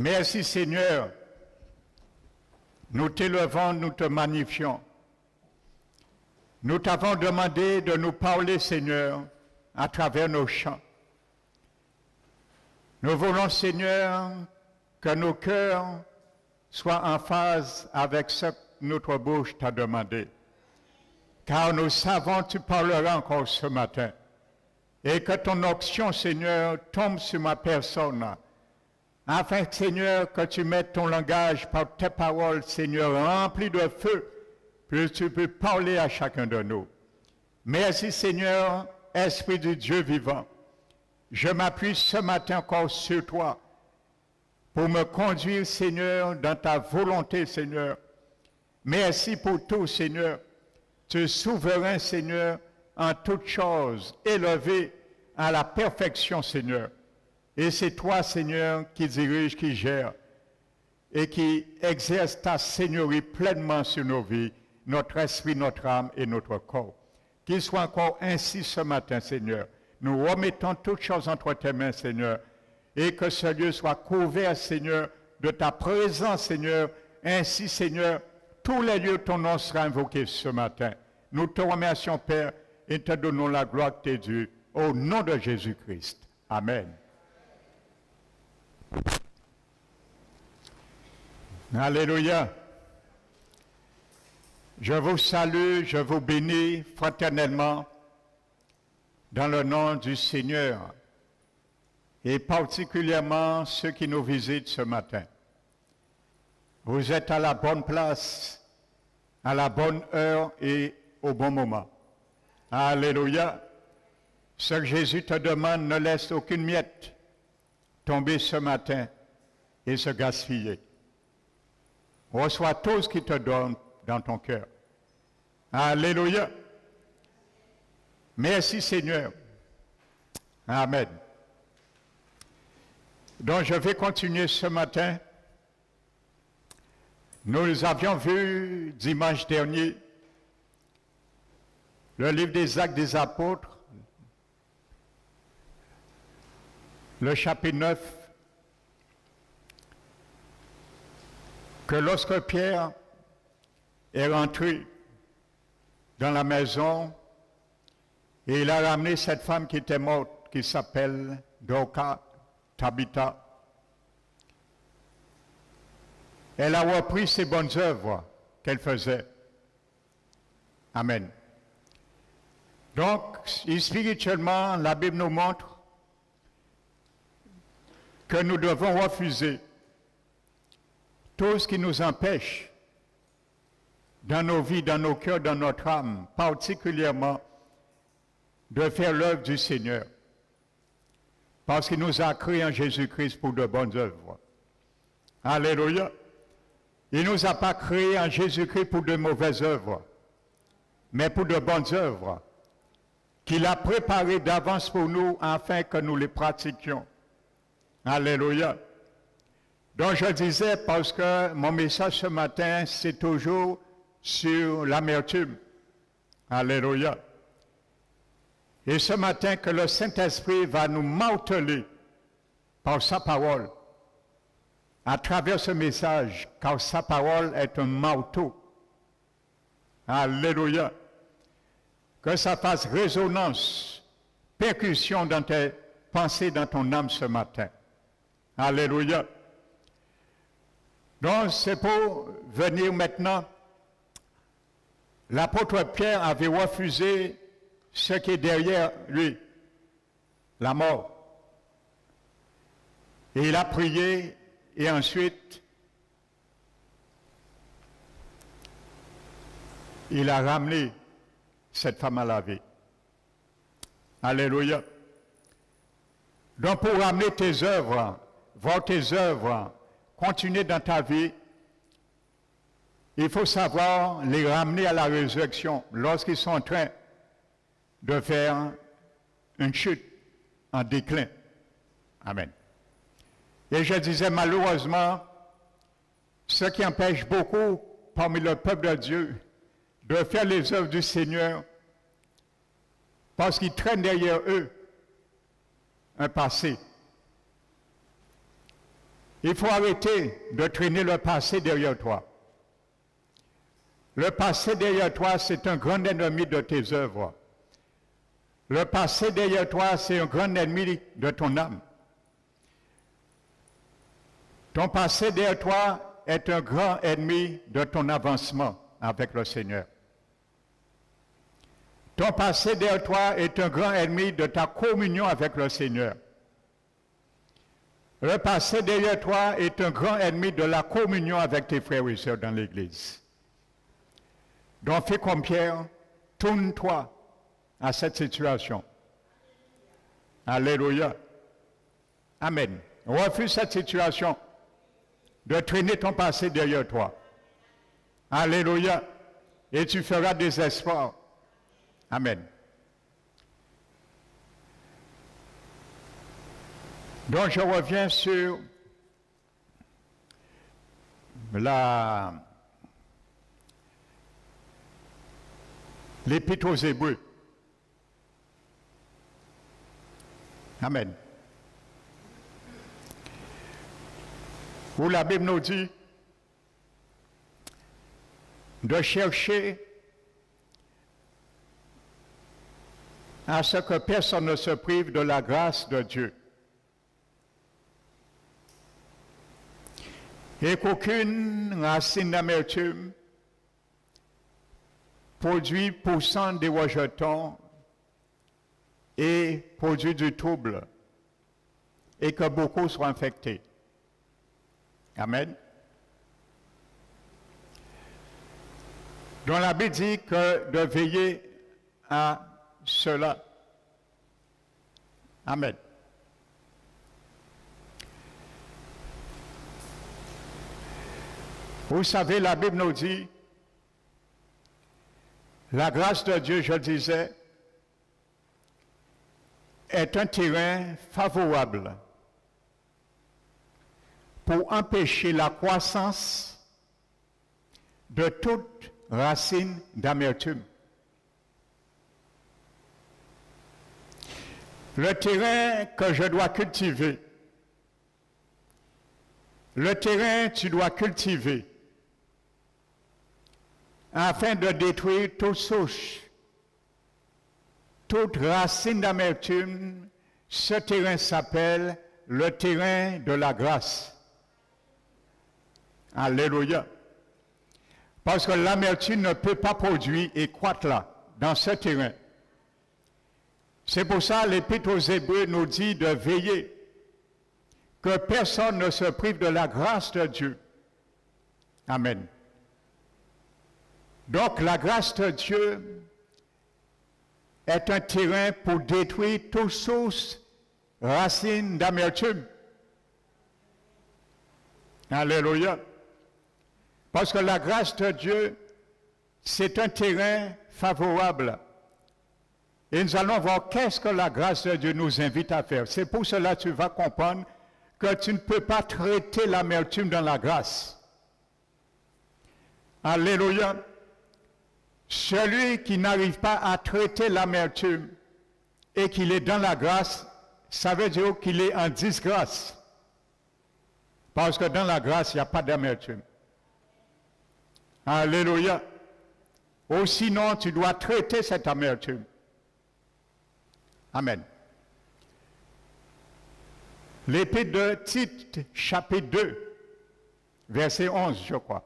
Merci Seigneur. Nous t'élevons, nous te magnifions. Nous t'avons demandé de nous parler, Seigneur, à travers nos chants. Nous voulons, Seigneur, que nos cœurs soient en phase avec ce que notre bouche t'a demandé. Car nous savons tu parleras encore ce matin. Et que ton option, Seigneur, tombe sur ma personne. Afin, Seigneur, que tu mettes ton langage par tes paroles, Seigneur, rempli de feu, que tu peux parler à chacun de nous. Merci, Seigneur, Esprit du Dieu vivant. Je m'appuie ce matin encore sur toi pour me conduire, Seigneur, dans ta volonté, Seigneur. Merci pour tout, Seigneur. Tu es souverain, Seigneur, en toutes choses, élevé à la perfection, Seigneur. Et c'est toi, Seigneur, qui dirige, qui gère et qui exerce ta Seigneurie pleinement sur nos vies, notre esprit, notre âme et notre corps. Qu'il soit encore ainsi ce matin, Seigneur. Nous remettons toutes choses entre tes mains, Seigneur, et que ce lieu soit couvert, Seigneur, de ta présence, Seigneur. Ainsi, Seigneur, tous les lieux, ton nom sera invoqué ce matin. Nous te remercions, Père, et te donnons la gloire que tu es au nom de Jésus-Christ. Amen. Alléluia. Je vous salue, je vous bénis fraternellement dans le nom du Seigneur et particulièrement ceux qui nous visitent ce matin. Vous êtes à la bonne place, à la bonne heure et au bon moment. Alléluia. Ce que Jésus te demande, ne laisse aucune miette tomber ce matin et se gaspiller. Reçois tout ce qu'il te donne dans ton cœur. Alléluia. Merci Seigneur. Amen. Donc je vais continuer ce matin. Nous avions vu dimanche dernier le livre des actes des apôtres, le chapitre 9, que lorsque Pierre est rentré dans la maison et il a ramené cette femme qui était morte, qui s'appelle Dorcas Tabitha, elle a repris ses bonnes œuvres qu'elle faisait. Amen. Donc, spirituellement, la Bible nous montre que nous devons refuser tout ce qui nous empêche dans nos vies, dans nos cœurs, dans notre âme, particulièrement de faire l'œuvre du Seigneur. Parce qu'il nous a créés en Jésus-Christ pour de bonnes œuvres. Alléluia. Il ne nous a pas créés en Jésus-Christ pour de mauvaises œuvres, mais pour de bonnes œuvres qu'il a préparées d'avance pour nous afin que nous les pratiquions. Alléluia. Donc je disais, parce que mon message ce matin, c'est toujours sur l'amertume. Alléluia. Et ce matin, que le Saint-Esprit va nous marteler par sa parole, à travers ce message, car sa parole est un marteau. Alléluia. Que ça fasse résonance, percussion dans tes pensées, dans ton âme ce matin. Alléluia. Donc, c'est pour venir maintenant. L'apôtre Pierre avait refusé ce qui est derrière lui, la mort. Et il a prié et ensuite, il a ramené cette femme à la vie. Alléluia. Donc pour ramener tes œuvres, voir tes œuvres, continuer dans ta vie, il faut savoir les ramener à la résurrection lorsqu'ils sont en train de faire une chute en déclin. Amen. Et je disais malheureusement, ce qui empêche beaucoup parmi le peuple de Dieu de faire les œuvres du Seigneur, parce qu'ils traînent derrière eux un passé Il faut arrêter de traîner le passé derrière toi. Le passé derrière toi, c'est un grand ennemi de tes œuvres. Le passé derrière toi, c'est un grand ennemi de ton âme. Ton passé derrière toi est un grand ennemi de ton avancement avec le Seigneur. Ton passé derrière toi est un grand ennemi de ta communion avec le Seigneur. Le passé derrière toi est un grand ennemi de la communion avec tes frères et sœurs dans l'Église. Donc fais comme Pierre, tourne-toi à cette situation. Alléluia. Amen. Refuse cette situation de traîner ton passé derrière toi. Alléluia. Et tu feras des espoirs. Amen. Donc je reviens sur la l'épître aux Hébreux. Amen. Où la Bible nous dit de chercher à ce que personne ne se prive de la grâce de Dieu. Et qu'aucune racine d'amertume produit poussant des rejetons et produit du trouble et que beaucoup soient infectés. Amen. Donc la Bible dit que de veiller à cela. Amen. Vous savez, la Bible nous dit, la grâce de Dieu, je disais, est un terrain favorable pour empêcher la croissance de toute racine d'amertume. Le terrain que je dois cultiver, le terrain tu dois cultiver afin de détruire toute souche, toute racine d'amertume, ce terrain s'appelle le terrain de la grâce. Alléluia. Parce que l'amertume ne peut pas produire et croître là, dans ce terrain. C'est pour ça l'Épître aux Hébreux nous dit de veiller, que personne ne se prive de la grâce de Dieu. Amen. Donc la grâce de Dieu est un terrain pour détruire toute source, racine d'amertume. Alléluia. Parce que la grâce de Dieu, c'est un terrain favorable. Et nous allons voir qu'est-ce que la grâce de Dieu nous invite à faire. C'est pour cela que tu vas comprendre que tu ne peux pas traiter l'amertume dans la grâce. Alléluia. Celui qui n'arrive pas à traiter l'amertume et qu'il est dans la grâce, ça veut dire qu'il est en disgrâce. Parce que dans la grâce, il n'y a pas d'amertume. Alléluia. Ou sinon, tu dois traiter cette amertume. Amen. L'épître de Tite, chapitre 2, verset 11, je crois.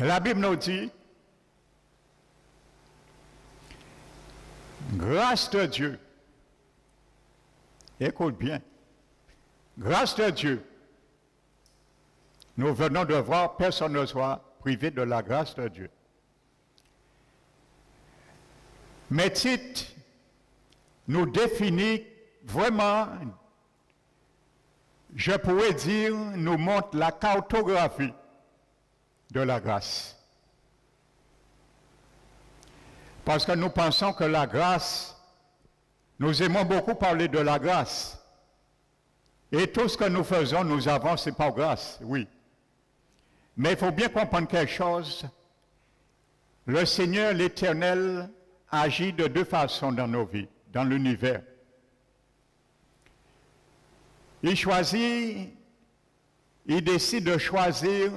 La Bible nous dit, grâce de Dieu, écoute bien, grâce de Dieu, nous venons de voir personne ne soit privé de la grâce de Dieu. Mais Tite nous définit vraiment, je pourrais dire, nous montre la cartographie de la grâce. Parce que nous pensons que la grâce, nous aimons beaucoup parler de la grâce. Et tout ce que nous faisons, nous avons, c'est par grâce, oui. Mais il faut bien comprendre quelque chose. Le Seigneur, l'Éternel, agit de deux façons dans nos vies, dans l'univers. il choisit, il décide de choisir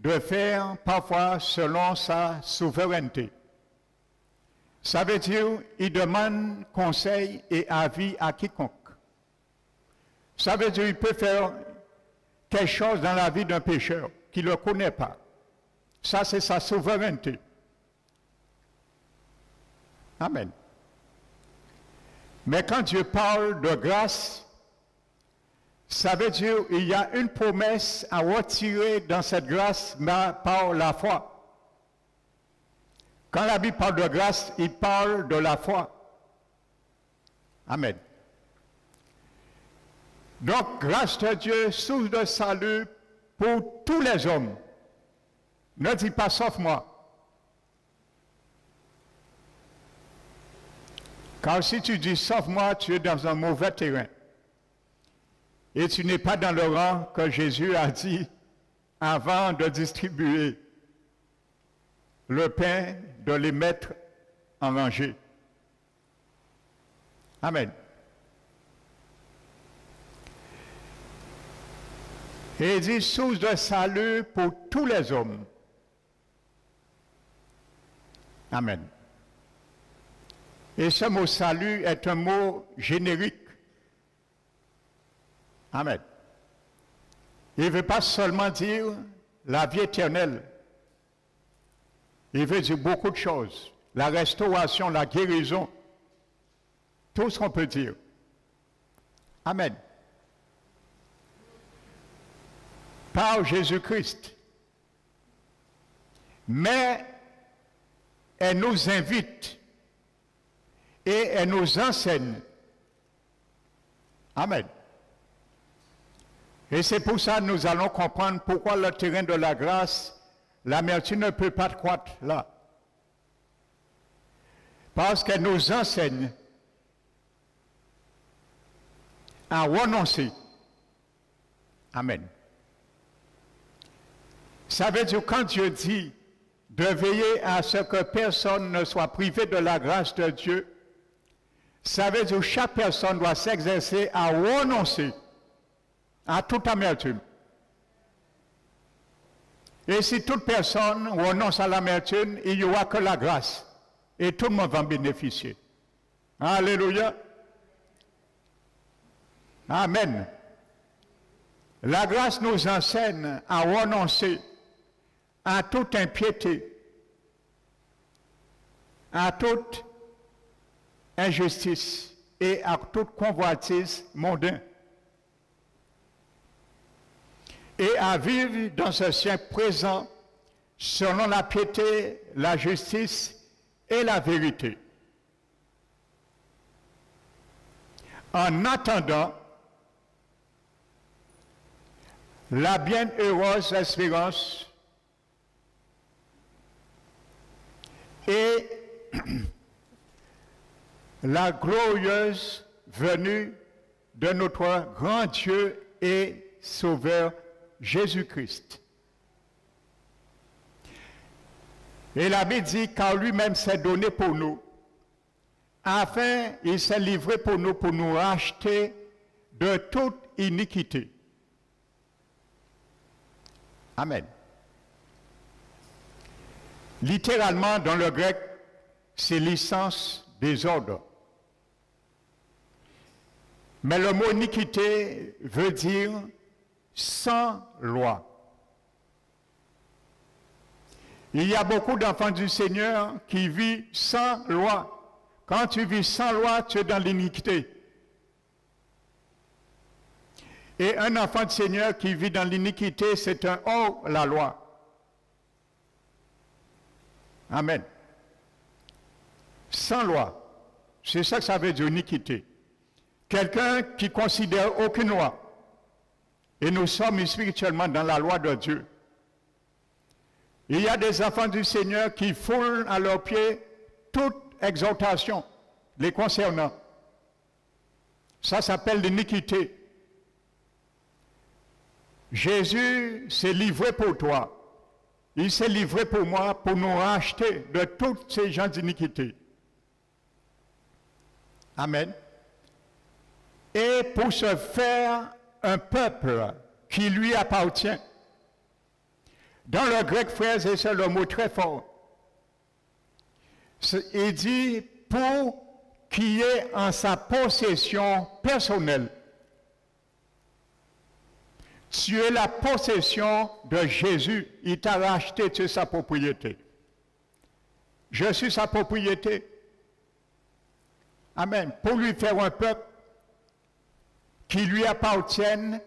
de faire parfois selon sa souveraineté. Ça veut dire, il demande conseil et avis à quiconque. Ça veut dire, il peut faire quelque chose dans la vie d'un pécheur qui ne le connaît pas. Ça, c'est sa souveraineté. Amen. Mais quand Dieu parle de grâce, ça veut dire qu'il y a une promesse à retirer dans cette grâce par la foi. Quand la Bible parle de grâce, il parle de la foi. Amen. Donc, grâce de Dieu, source de salut pour tous les hommes. Ne dis pas sauf moi. Car si tu dis sauf moi, tu es dans un mauvais terrain. Et tu n'es pas dans le rang que Jésus a dit avant de distribuer le pain, de les mettre en rangée. Amen. Et il dit source de salut pour tous les hommes. Amen. Et ce mot salut est un mot générique. Amen. Il ne veut pas seulement dire la vie éternelle. Il veut dire beaucoup de choses. La restauration, la guérison, tout ce qu'on peut dire. Amen. Par Jésus-Christ. Mais elle nous invite et elle nous enseigne. Amen. Et c'est pour ça que nous allons comprendre pourquoi le terrain de la grâce, l'amertume ne peut pas croître là. Parce qu'elle nous enseigne à renoncer. Amen. Ça veut dire quand Dieu dit de veiller à ce que personne ne soit privé de la grâce de Dieu, ça veut dire que chaque personne doit s'exercer à renoncer à toute amertume. Et si toute personne renonce à l'amertume, il n'y aura que la grâce. Et tout le monde va en bénéficier. Alléluia. Amen. La grâce nous enseigne à renoncer à toute impiété, à toute injustice et à toute convoitise mondaine. Et à vivre dans ce siècle présent selon la piété, la justice et la vérité. En attendant la bienheureuse espérance et la glorieuse venue de notre grand Dieu et Sauveur Jésus-Christ. Et la Bible dit, car lui-même s'est donné pour nous, afin il s'est livré pour nous, pour nous racheter de toute iniquité. Amen. Littéralement, dans le grec, c'est licence des ordres. Mais le mot iniquité veut dire sans loi. Il y a beaucoup d'enfants du Seigneur qui vivent sans loi. Quand tu vis sans loi, tu es dans l'iniquité. Et un enfant du Seigneur qui vit dans l'iniquité, c'est un hors la loi. Amen. Sans loi. C'est ça que ça veut dire iniquité. Quelqu'un qui considère aucune loi. Et nous sommes spirituellement dans la loi de Dieu. Il y a des enfants du Seigneur qui foulent à leurs pieds toute exhortation les concernant. Ça s'appelle l'iniquité. Jésus s'est livré pour toi. Il s'est livré pour moi pour nous racheter de toutes ces gens d'iniquité. Amen. Et pour se faire un peuple qui lui appartient. Dans le grec, frères et c'est le mot très fort. Il dit pour qui est en sa possession personnelle. Tu es la possession de Jésus. Il t'a racheté, tu sa propriété. Je suis sa propriété. Amen. Pour lui faire un peuple qui lui appartienne,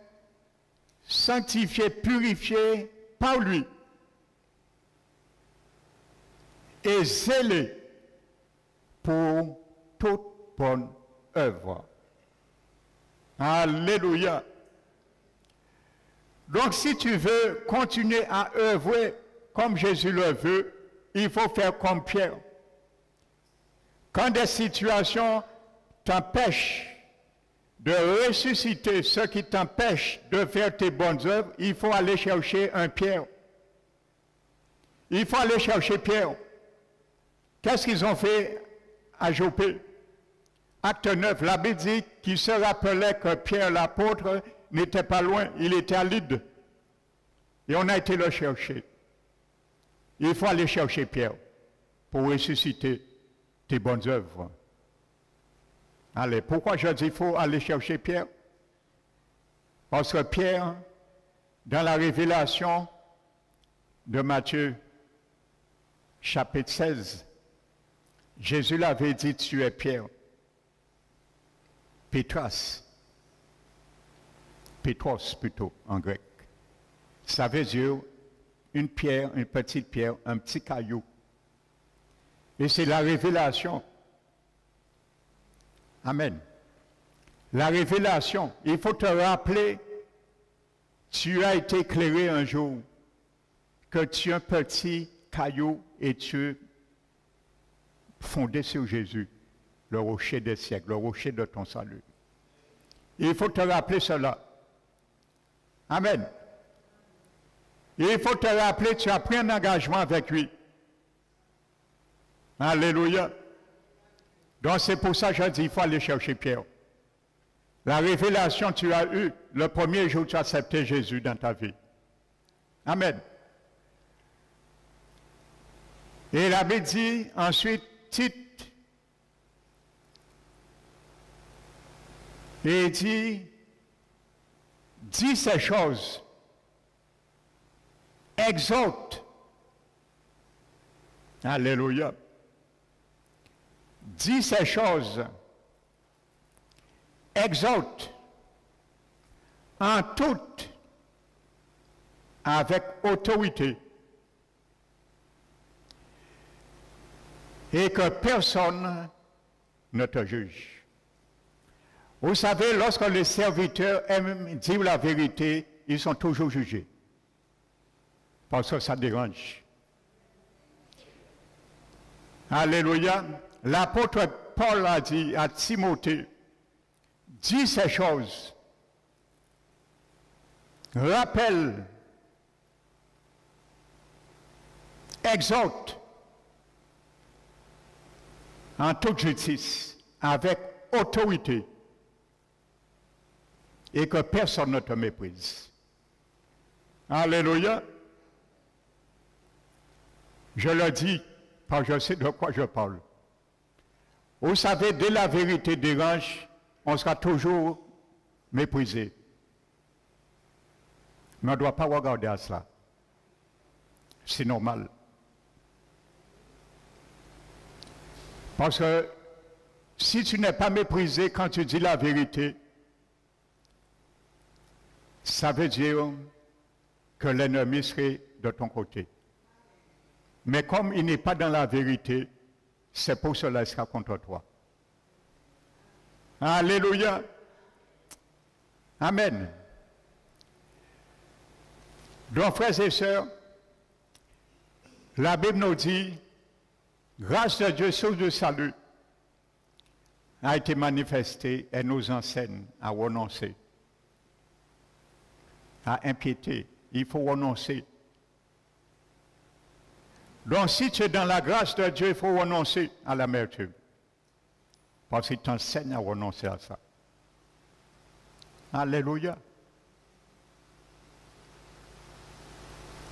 sanctifié, purifié par lui et zélé pour toute bonne œuvre. Alléluia. Donc si tu veux continuer à œuvrer comme Jésus le veut, il faut faire comme Pierre. Quand des situations t'empêchent de ressusciter ce qui t'empêche de faire tes bonnes œuvres, il faut aller chercher un Pierre. Il faut aller chercher Pierre. Qu'est-ce qu'ils ont fait à Jopé? Acte 9, la Bible dit qu'il se rappelait que Pierre l'apôtre n'était pas loin, il était à Lydde. Et on a été le chercher. Il faut aller chercher Pierre pour ressusciter tes bonnes œuvres. Allez, pourquoi je dis qu'il faut aller chercher Pierre? Parce que Pierre, dans la révélation de Matthieu, chapitre 16, Jésus l'avait dit, tu es Pierre. Petras. Petros plutôt en grec. Ça veut dire une pierre, une petite pierre, un petit caillou. Et c'est la révélation. Amen. La révélation. Il faut te rappeler, tu as été éclairé un jour, que tu es un petit caillou et tu es fondé sur Jésus, le rocher des siècles, le rocher de ton salut. Il faut te rappeler cela. Amen. il faut te rappeler, tu as pris un engagement avec lui. Alléluia. Donc c'est pour ça que je dis, il faut aller chercher Pierre. La révélation que tu as eue le premier jour où tu as accepté Jésus dans ta vie. Amen. Et avait dit ensuite, Tite, et dit, dis ces choses, exhorte. Alléluia dit ces choses, exhorte en toute, avec autorité, et que personne ne te juge. Vous savez, lorsque les serviteurs aiment dire la vérité, ils sont toujours jugés. Parce que ça dérange. Alléluia l'apôtre Paul a dit à Timothée, dis ces choses, rappelle, exhorte en toute justice, avec autorité, et que personne ne te méprise. Alléluia. Je le dis, parce que je sais de quoi je parle. Vous savez, dès la vérité dérange, on sera toujours méprisé. Mais on ne doit pas regarder à cela. C'est normal. Parce que si tu n'es pas méprisé quand tu dis la vérité, ça veut dire que l'ennemi serait de ton côté. Mais comme il n'est pas dans la vérité, c'est pour cela qu'il sera contre toi. Alléluia. Amen. Donc, frères et sœurs, la Bible nous dit, grâce à Dieu, source de salut, a été manifestée et nous enseigne à renoncer, à impiéter. Il faut renoncer donc si tu es dans la grâce de Dieu, il faut renoncer à l'amertume. Parce qu'il t'enseigne à renoncer à ça. Alléluia.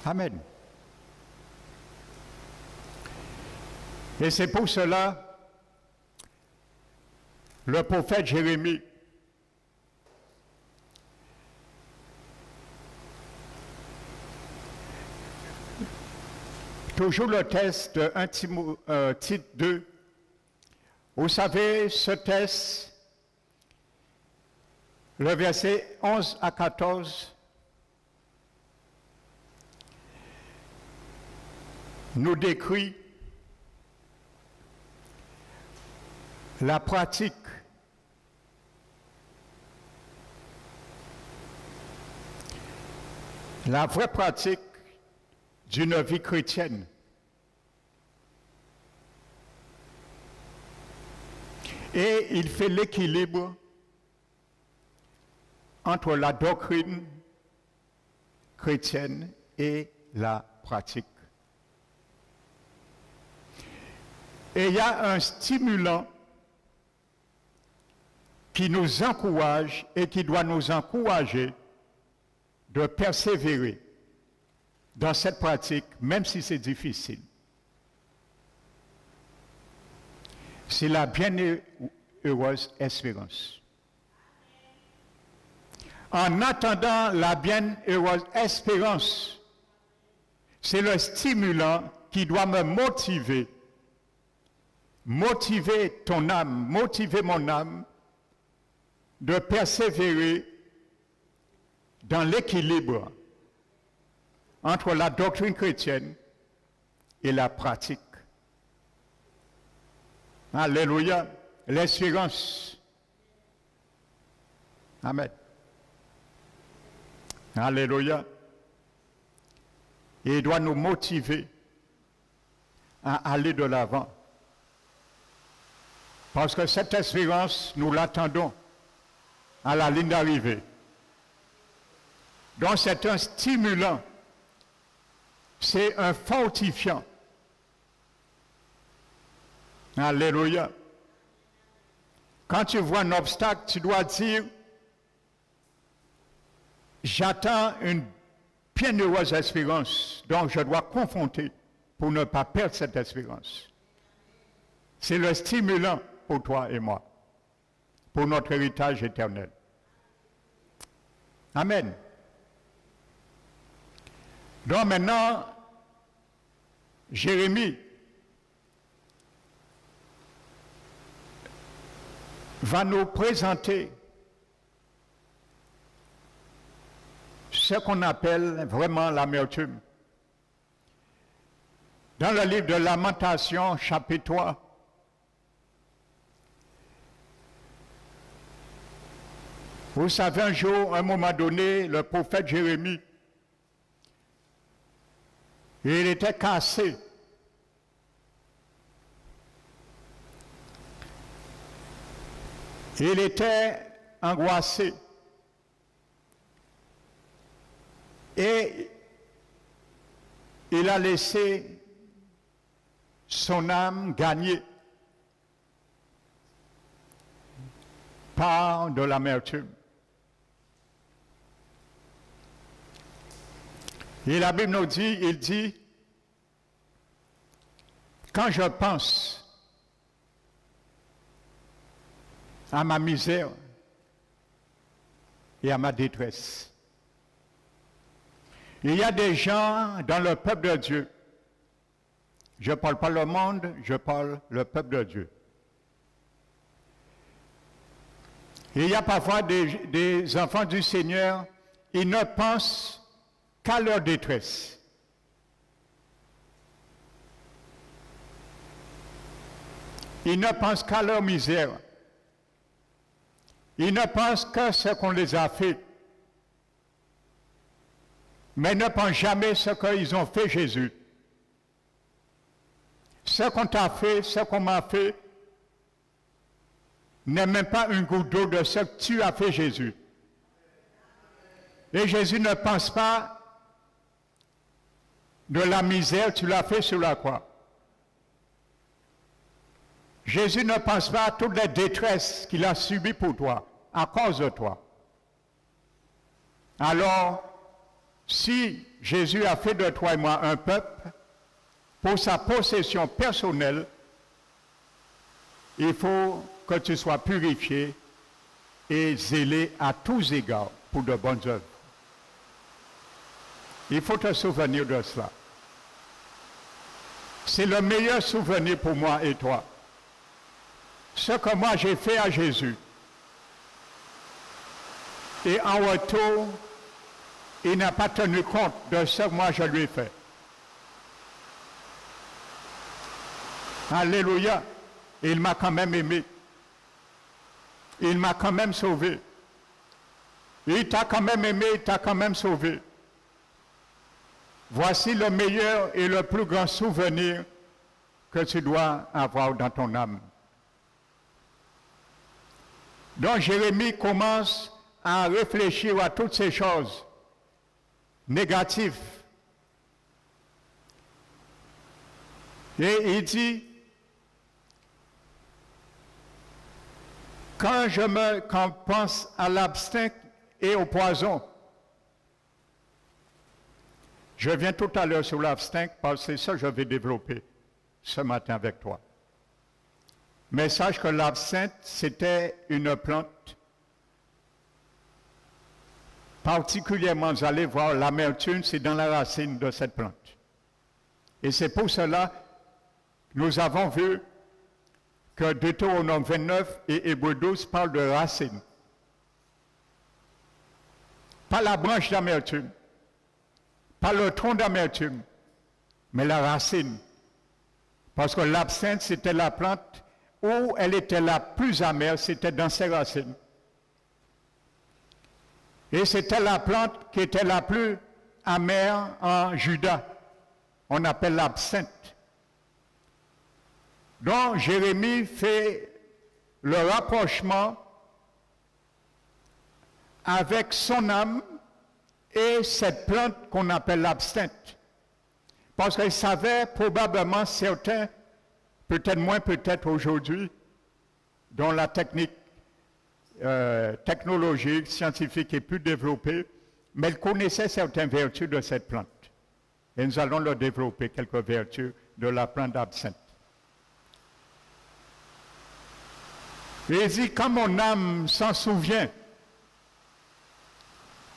Amen. Et c'est pour cela, le prophète Jérémie toujours le test de 1 euh, titre 2. Vous savez, ce test, le verset 11 à 14, nous décrit la pratique la vraie pratique d'une vie chrétienne. Et il fait l'équilibre entre la doctrine chrétienne et la pratique. Et il y a un stimulant qui nous encourage et qui doit nous encourager de persévérer dans cette pratique, même si c'est difficile. C'est la bienheureuse espérance. En attendant la bienheureuse espérance, c'est le stimulant qui doit me motiver, motiver ton âme, motiver mon âme de persévérer dans l'équilibre entre la doctrine chrétienne et la pratique. Alléluia. L'espérance. Amen. Alléluia. Et il doit nous motiver à aller de l'avant. Parce que cette espérance, nous l'attendons à la ligne d'arrivée. Donc c'est un stimulant, c'est un fortifiant. Alléluia. Quand tu vois un obstacle, tu dois dire, j'attends une bienheureuse espérance, donc je dois confronter pour ne pas perdre cette espérance. C'est le stimulant pour toi et moi pour notre héritage éternel. Amen. Donc maintenant, Jérémie va nous présenter ce qu'on appelle vraiment l'amertume. Dans le livre de Lamentation, chapitre 3, Vous savez, un jour, à un moment donné, le prophète Jérémie, il était cassé. Il était angoissé. Et il a laissé son âme gagner par de l'amertume. Et la Bible nous dit, il dit, quand je pense à ma misère et à ma détresse, il y a des gens dans le peuple de Dieu, je ne parle pas le monde, je parle le peuple de Dieu. Il y a parfois des, des enfants du Seigneur, ils ne pensent qu'à leur détresse. Ils ne pensent qu'à leur misère. Ils ne pensent qu'à ce qu'on les a fait. Mais ne pensent jamais ce qu'ils ont fait Jésus. Ce qu'on t'a fait, ce qu'on m'a fait, n'est même pas une goutte d'eau de ce que tu as fait Jésus. Et Jésus ne pense pas de la misère, tu l'as fait sur la croix. Jésus ne pense pas à toutes les détresses qu'il a subies pour toi, à cause de toi. Alors, si Jésus a fait de toi et moi un peuple, pour sa possession personnelle, il faut que tu sois purifié et zélé à tous égards pour de bonnes œuvres. Il faut te souvenir de cela. C'est le meilleur souvenir pour moi et toi. Ce que moi j'ai fait à Jésus. Et en retour, il n'a pas tenu compte de ce que moi je lui ai fait. Alléluia. Il m'a quand même aimé. Il m'a quand même sauvé. Il t'a quand même aimé, il t'a quand même sauvé. Voici le meilleur et le plus grand souvenir que tu dois avoir dans ton âme. Donc Jérémie commence à réfléchir à toutes ces choses négatives. Et il dit, quand je me pense à l'abstinence et au poison, je viens tout à l'heure sur l'abstinence parce que c'est ça que je vais développer ce matin avec toi. Mais sache que l'absinthe, c'était une plante particulièrement, vous allez voir, l'amertume, c'est dans la racine de cette plante. Et c'est pour cela nous avons vu que Deutéronome 29 et Hébreu 12 parlent de racine. Pas la branche d'amertume, pas le tronc d'amertume, mais la racine. Parce que l'absinthe, c'était la plante où elle était la plus amère, c'était dans ses racines. Et c'était la plante qui était la plus amère en Juda. On appelle l'absinthe. Donc Jérémie fait le rapprochement avec son âme et cette plante qu'on appelle l'absinthe. Parce qu'il savait probablement certains, peut-être moins peut-être aujourd'hui, dont la technique euh, technologique, scientifique est plus développée, mais il connaissait certaines vertus de cette plante. Et nous allons leur développer quelques vertus de la plante d'absinthe. Et il dit, quand mon âme s'en souvient,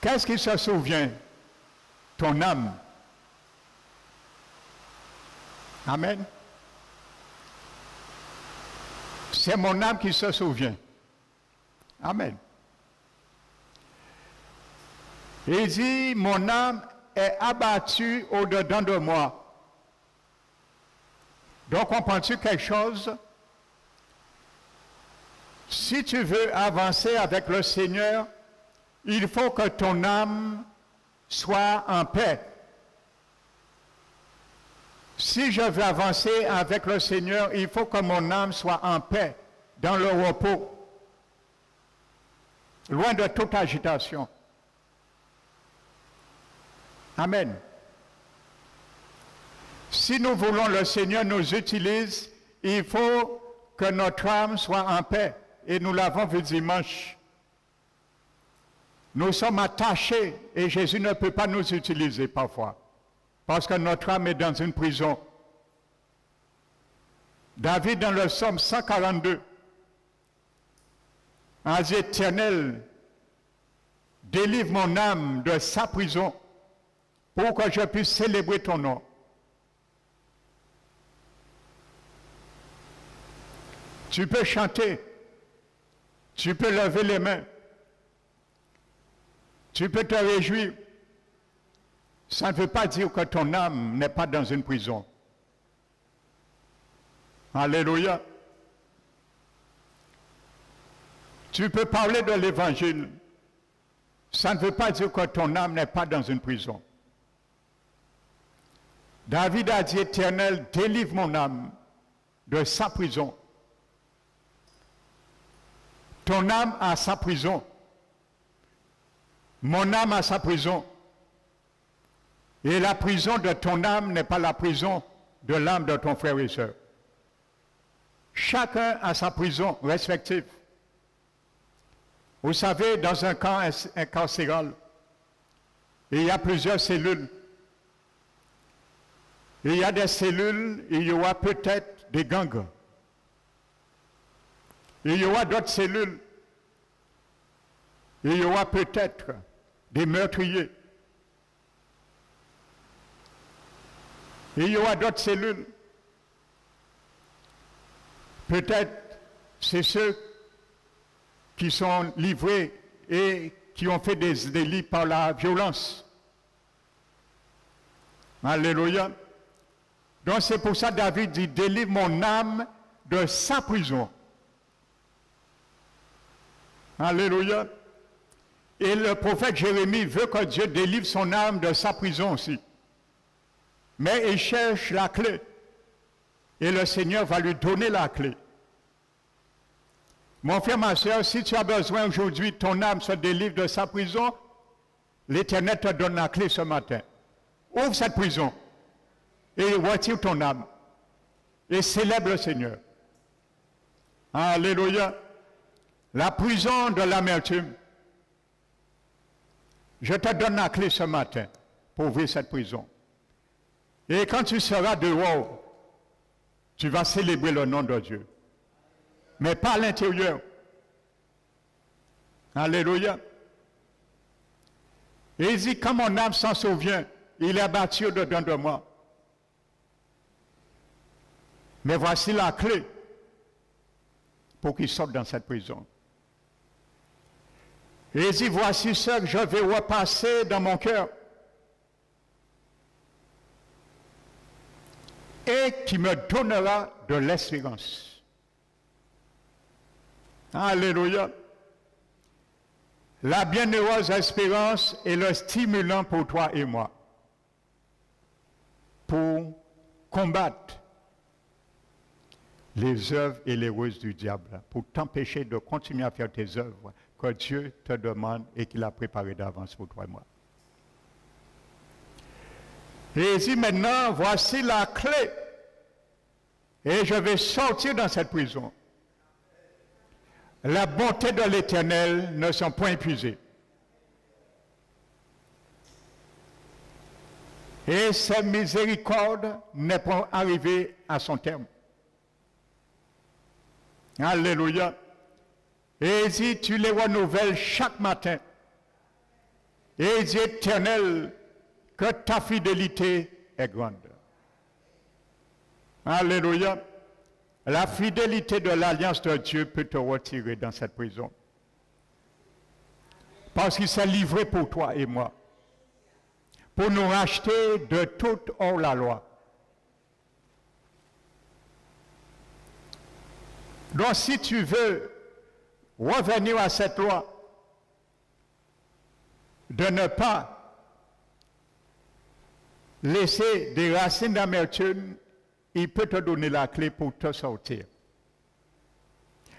qu'est-ce qui se souvient? Ton âme. Amen. C'est mon âme qui se souvient. Amen. Il dit, mon âme est abattue au-dedans de moi. Donc, comprends-tu quelque chose? Si tu veux avancer avec le Seigneur, il faut que ton âme soit en paix. Si je veux avancer avec le Seigneur, il faut que mon âme soit en paix, dans le repos, loin de toute agitation. Amen. Si nous voulons le Seigneur nous utilise, il faut que notre âme soit en paix. Et nous l'avons vu dimanche. Nous sommes attachés et Jésus ne peut pas nous utiliser parfois. Parce que notre âme est dans une prison. David, dans le psaume 142, a dit éternel, délivre mon âme de sa prison pour que je puisse célébrer ton nom. Tu peux chanter, tu peux lever les mains, tu peux te réjouir, ça ne veut pas dire que ton âme n'est pas dans une prison. Alléluia. Tu peux parler de l'évangile. Ça ne veut pas dire que ton âme n'est pas dans une prison. David a dit, Éternel, délivre mon âme de sa prison. Ton âme a sa prison. Mon âme a sa prison. Et la prison de ton âme n'est pas la prison de l'âme de ton frère et soeur. Chacun a sa prison respective. Vous savez, dans un camp carcéral, Et il y a plusieurs cellules. Il y a des cellules, il y aura peut-être des gangs. il y aura d'autres cellules. il y aura peut-être des meurtriers. Il y aura d'autres cellules. Peut-être c'est ceux qui sont livrés et qui ont fait des délits par la violence. Alléluia. Donc c'est pour ça David dit, délivre mon âme de sa prison. Alléluia. Et le prophète Jérémie veut que Dieu délivre son âme de sa prison aussi. Mais il cherche la clé. Et le Seigneur va lui donner la clé. Mon frère, ma soeur, si tu as besoin aujourd'hui, ton âme se délivre de sa prison, l'Éternel te donne la clé ce matin. Ouvre cette prison et retire ton âme et célèbre le Seigneur. Alléluia. La prison de l'amertume. Je te donne la clé ce matin pour ouvrir cette prison. Et quand tu seras dehors, tu vas célébrer le nom de Dieu mais pas à l'intérieur. Alléluia. Et il dit, quand mon âme s'en souvient, il est abattu dedans de moi. Mais voici la clé pour qu'il sorte dans cette prison. Et il dit, voici ce que je vais repasser dans mon cœur. Et qui me donnera de l'espérance. Alléluia. La bienheureuse espérance est le stimulant pour toi et moi pour combattre les œuvres et les ruses du diable, pour t'empêcher de continuer à faire tes œuvres que Dieu te demande et qu'il a préparées d'avance pour toi et moi. Dit maintenant, voici la clé. Et je vais sortir dans cette prison la bonté de l'Éternel ne sont point épuisées. Et sa miséricorde n'est pas arrivée à son terme. Alléluia. Et dit, tu les renouvelles chaque matin. Et éternel, que ta fidélité est grande. Alléluia. La fidélité de l'alliance de Dieu peut te retirer dans cette prison. Parce qu'il s'est livré pour toi et moi. Pour nous racheter de toute hors la loi. Donc si tu veux revenir à cette loi, de ne pas laisser des racines d'amertume il peut te donner la clé pour te sortir.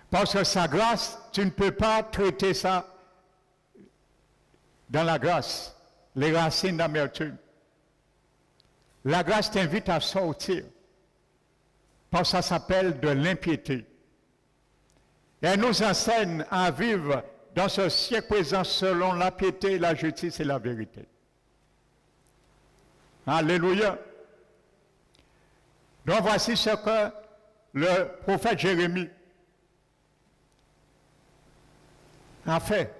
Parce que sa grâce, tu ne peux pas traiter ça dans la grâce, les racines d'amertume. La grâce t'invite à sortir. Parce que ça s'appelle de l'impiété. Elle nous enseigne à vivre dans ce siècle présent selon la piété, la justice et la vérité. Alléluia. Donc voici ce que le prophète Jérémie a fait.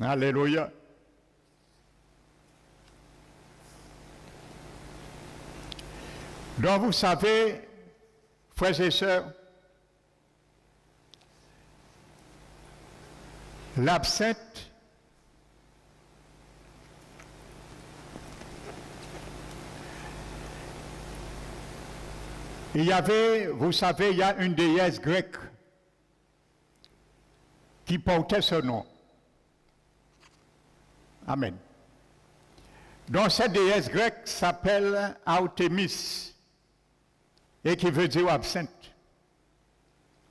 Alléluia. Donc vous savez, frères et sœurs, l'absinthe Il y avait, vous savez, il y a une déesse grecque qui portait ce nom. Amen. Donc cette déesse grecque s'appelle Artemis et qui veut dire absinthe.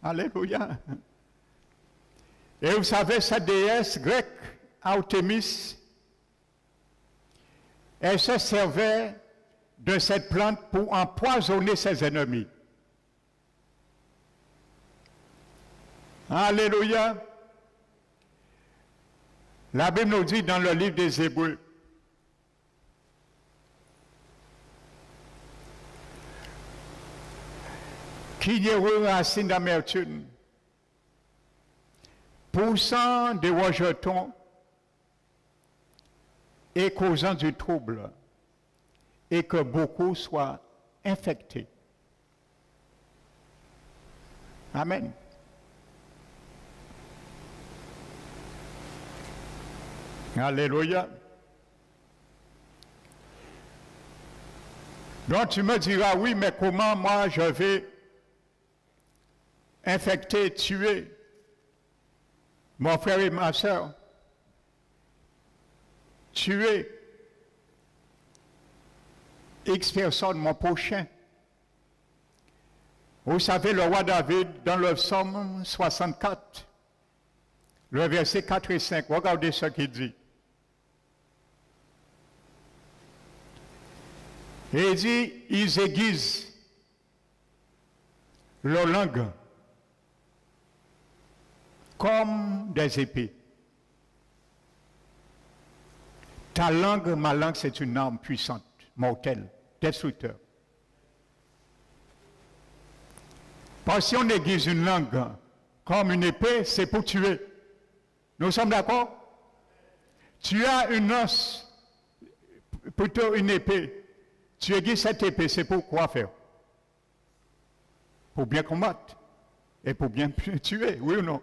Alléluia. Et vous savez, cette déesse grecque, Artemis, elle se servait de cette plante pour empoisonner ses ennemis. Alléluia. La Bible nous dit dans le livre des Hébreux, qu'il y a racine d'amertume, poussant des rejetons et causant du trouble, et que beaucoup soient infectés. Amen. Alléluia. Donc tu me diras, oui, mais comment moi je vais infecter, tuer mon frère et ma soeur, tuer X personnes, mon prochain. Vous savez, le roi David, dans le psaume 64, le verset 4 et 5, regardez ce qu'il dit. Et il dit, ils aiguisent leur langue comme des épées. Ta langue, ma langue, c'est une arme puissante, mortelle, destructeur. Parce que si on aiguise une langue comme une épée, c'est pour tuer. Nous sommes d'accord? Tu as une os, plutôt une épée. Tu aiguises cette épée, c'est pour quoi faire? Pour bien combattre et pour bien tuer, oui ou non?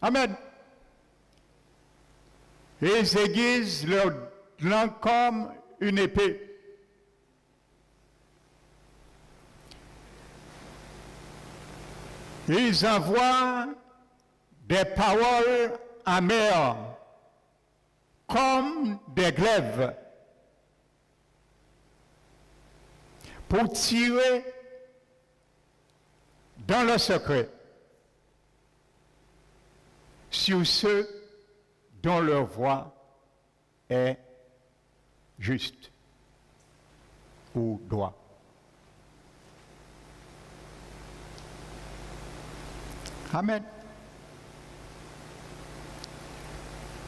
Amen. Ils aiguisent leur langue comme une épée. Ils envoient des paroles amères comme des glaives pour tirer dans le secret sur ceux dont leur voix est juste ou droit. Amen.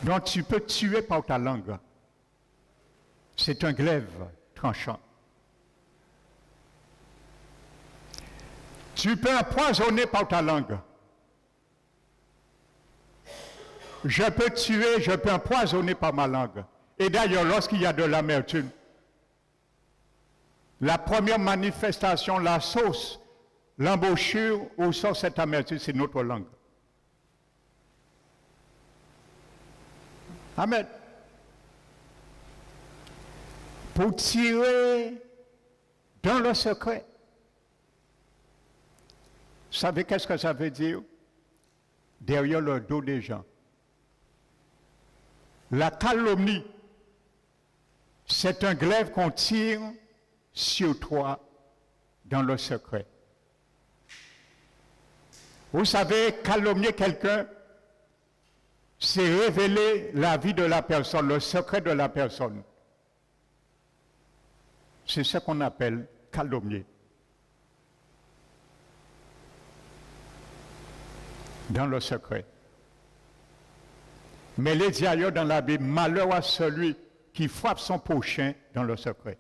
Donc tu peux tuer par ta langue. C'est un glaive tranchant. Tu peux empoisonner par ta langue. Je peux tuer, je peux empoisonner par ma langue. Et d'ailleurs, lorsqu'il y a de l'amertume, la première manifestation, la sauce, l'embouchure où sort cette amertume, c'est notre langue. Amen. Pour tirer dans le secret. Vous savez qu'est-ce que ça veut dire? Derrière le dos des gens. La calomnie, c'est un glaive qu'on tire sur toi dans le secret. Vous savez, calomnier quelqu'un, c'est révéler la vie de la personne, le secret de la personne. C'est ce qu'on appelle calomnier. Dans le secret. Mais les ailleurs dans la Bible, malheur à celui qui frappe son prochain dans le secret.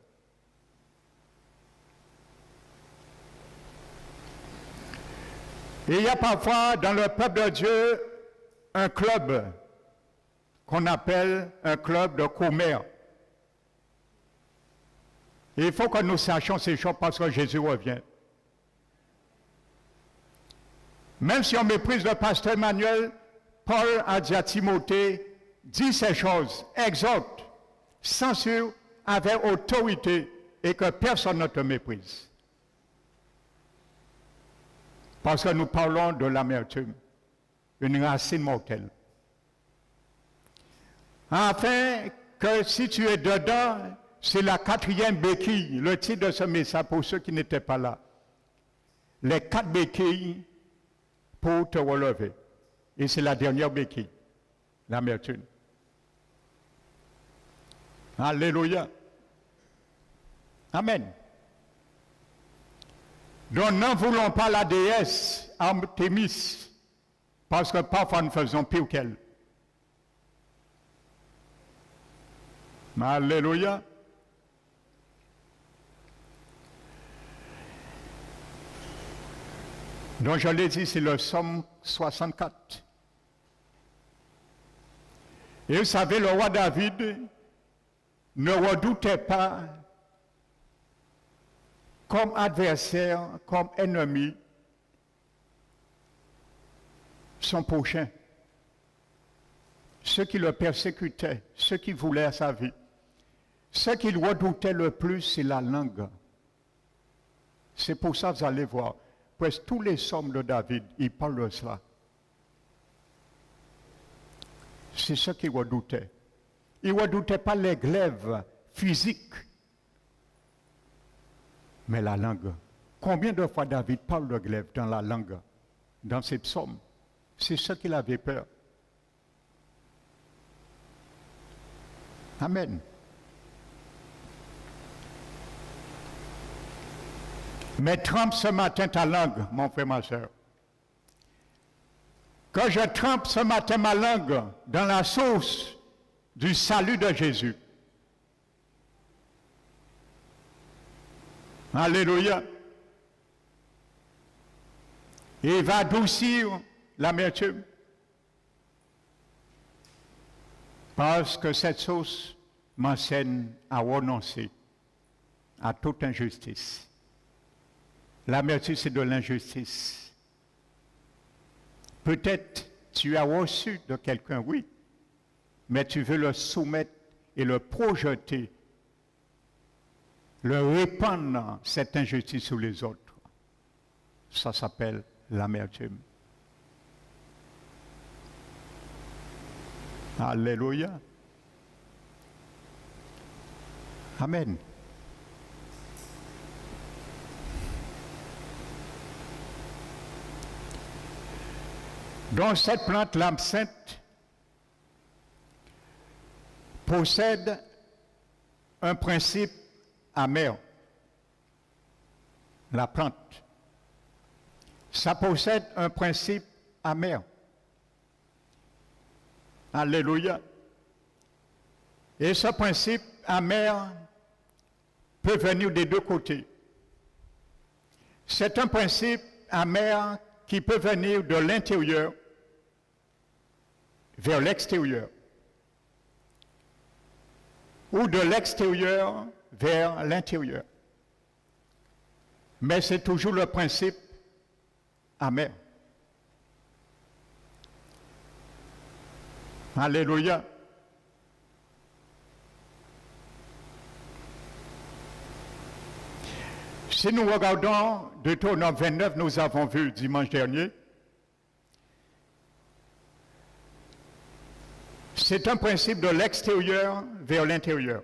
Et il y a parfois dans le peuple de Dieu un club qu'on appelle un club de commerce. il faut que nous sachions ces choses parce que Jésus revient. Même si on méprise le pasteur Emmanuel, Paul a dit à Timothée, dis ces choses, exhorte, censure avec autorité et que personne ne te méprise. Parce que nous parlons de l'amertume, une racine mortelle. Afin que si tu es dedans, c'est la quatrième béquille, le titre de ce message pour ceux qui n'étaient pas là. Les quatre béquilles pour te relever. Et c'est la dernière béquille, l'amertume. Alléluia. Amen. Donc n'en voulons pas la déesse Artemis, parce que parfois nous faisons pire qu'elle. Alléluia. Donc je l'ai dit, c'est le psaume 64. Et vous savez, le roi David ne redoutait pas comme adversaire, comme ennemi, son prochain, ceux qui le persécutaient, ceux qui voulaient sa vie. Ce qu'il redoutait le plus, c'est la langue. C'est pour ça que vous allez voir. Presque tous les sommes de David, ils parlent de cela. C'est ce qu'il redoutait. Il ne redoutait pas les glaives physiques, mais la langue. Combien de fois David parle de glaive dans la langue, dans ses psaumes? C'est ce qu'il avait peur. Amen. Mais trempe ce matin ta langue, mon frère, ma soeur. Quand je trempe ce matin ma langue dans la sauce du salut de Jésus. Alléluia. Il va adoucir l'amertume. Parce que cette sauce m'enseigne à renoncer à toute injustice. L'amertume, c'est de l'injustice. Peut-être tu as reçu de quelqu'un, oui, mais tu veux le soumettre et le projeter, le répandre, cette injustice sur les autres. Ça s'appelle l'amertume. Alléluia. Amen. Dans cette plante, l'absinthe possède un principe amer. La plante. Ça possède un principe amer. Alléluia. Et ce principe amer peut venir des deux côtés. C'est un principe amer qui peut venir de l'intérieur vers l'extérieur ou de l'extérieur vers l'intérieur. Mais c'est toujours le principe amer. Alléluia. Si nous regardons Deutéronome 29, nous avons vu dimanche dernier, c'est un principe de l'extérieur vers l'intérieur,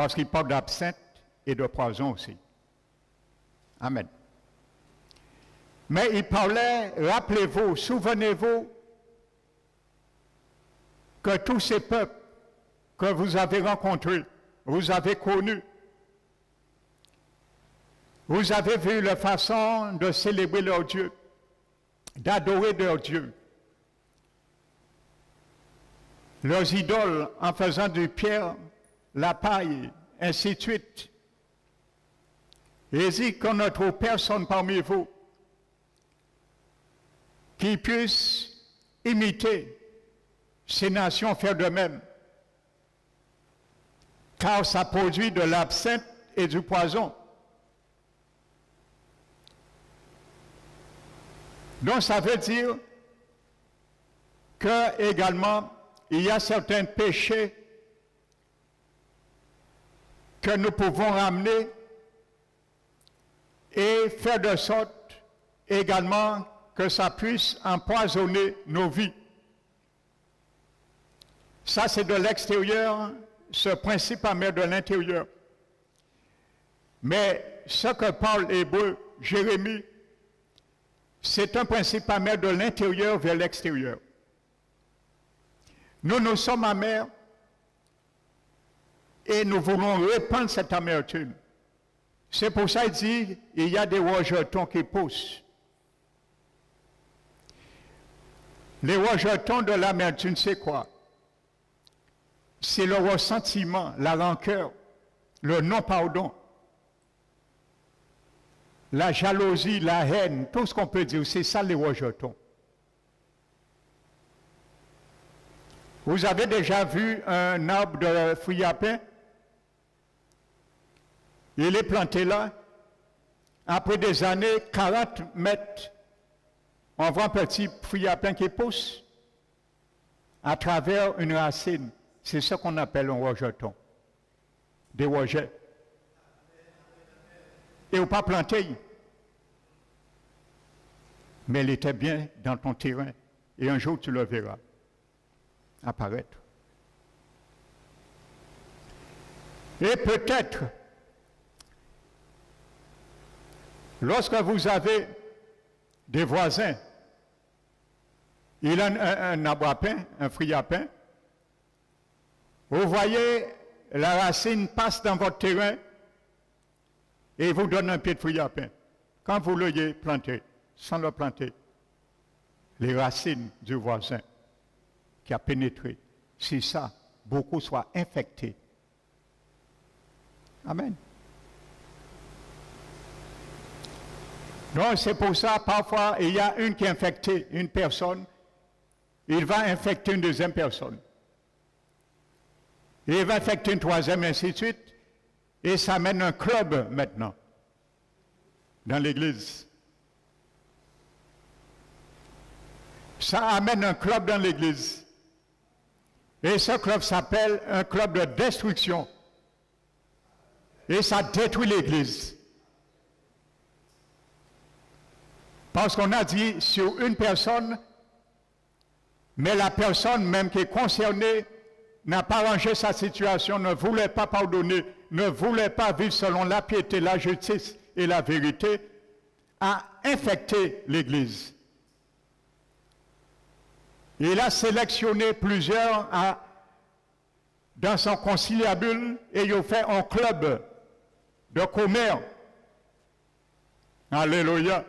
parce qu'il parle d'absinthe et de poison aussi. Amen. Mais il parlait, rappelez-vous, souvenez-vous que tous ces peuples que vous avez rencontrés, vous avez connus, vous avez vu la façon de célébrer leur Dieu, d'adorer leur Dieu. Leurs idoles en faisant du pierre, la paille, ainsi de suite. Dit qu'on ne trouve personne parmi vous qui puisse imiter ces nations faire de même. Car ça produit de l'absinthe et du poison. Donc ça veut dire que également il y a certains péchés que nous pouvons ramener et faire de sorte également que ça puisse empoisonner nos vies. Ça, c'est de l'extérieur, ce principe amer de l'intérieur. Mais ce que parle Hébreu, Jérémie, c'est un principe amer de l'intérieur vers l'extérieur. Nous, nous sommes amers et nous voulons répandre cette amertume. C'est pour ça qu'il dit, il y a des rejetons qui poussent. Les rejetons de l'amertume, c'est quoi? C'est le ressentiment, la rancœur, le non-pardon, la jalousie, la haine, tout ce qu'on peut dire, c'est ça les rejetons. Vous avez déjà vu un arbre de fruits à pain? Il est planté là. Après des années, 40 mètres, on voit un petit fruit à pain qui pousse à travers une racine. C'est ce qu'on appelle un rejeton. Des rejets. Et on pas planté. Mais il était bien dans ton terrain. Et un jour, tu le verras apparaître. Et peut-être, lorsque vous avez des voisins, il a un, arbre à pain, un fruit à pain, vous voyez la racine passe dans votre terrain et vous donne un pied de fruit à pain. Quand vous l'ayez planté, sans le planter, les racines du voisin qui a pénétré. C'est ça, beaucoup soient infectés. Amen. Donc c'est pour ça, parfois, il y a une qui est une personne, il va infecter une deuxième personne. il va infecter une troisième, ainsi de suite. Et ça amène un club maintenant dans l'Église. Ça amène un club dans l'Église. Et ce club s'appelle un club de destruction. Et ça détruit l'Église. Parce qu'on a dit sur une personne, mais la personne même qui est concernée n'a pas arrangé sa situation, ne voulait pas pardonner, ne voulait pas vivre selon la piété, la justice et la vérité, a infecté l'Église. Il a sélectionné plusieurs dans son conciliabule et il a fait un club de commerce. Alléluia.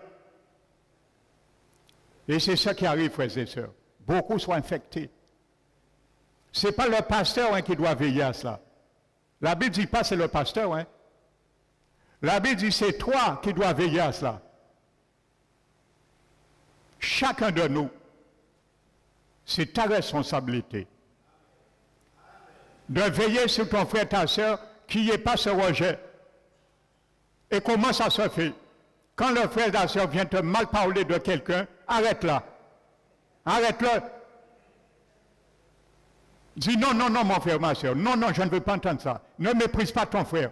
Et c'est ça qui arrive, frères et sœurs. Beaucoup sont infectés. Ce n'est pas le pasteur hein, qui doit veiller à cela. La Bible ne dit pas c'est le pasteur. Hein. La Bible dit c'est toi qui dois veiller à cela. Chacun de nous. C'est ta responsabilité de veiller sur ton frère, ta soeur, qui n'y ait pas ce rejet. Et comment ça se fait? Quand le frère, ta soeur vient te mal parler de quelqu'un, arrête-la. Arrête-le. Dis non, non, non, mon frère, ma soeur. Non, non, je ne veux pas entendre ça. Ne méprise pas ton frère.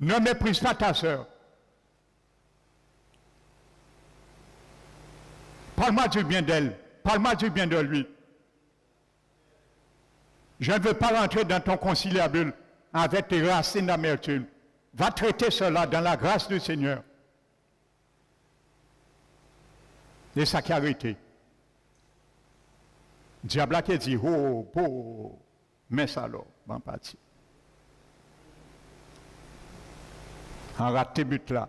Ne méprise pas ta soeur. Parle-moi du bien d'elle. Parle-moi du bien de lui. Je ne veux pas rentrer dans ton conciliabule avec tes racines d'amertume. Va traiter cela dans la grâce du Seigneur. Et ça qui a arrêté. Diable qui dit, oh, oh, mais ça bon parti. En rate but là.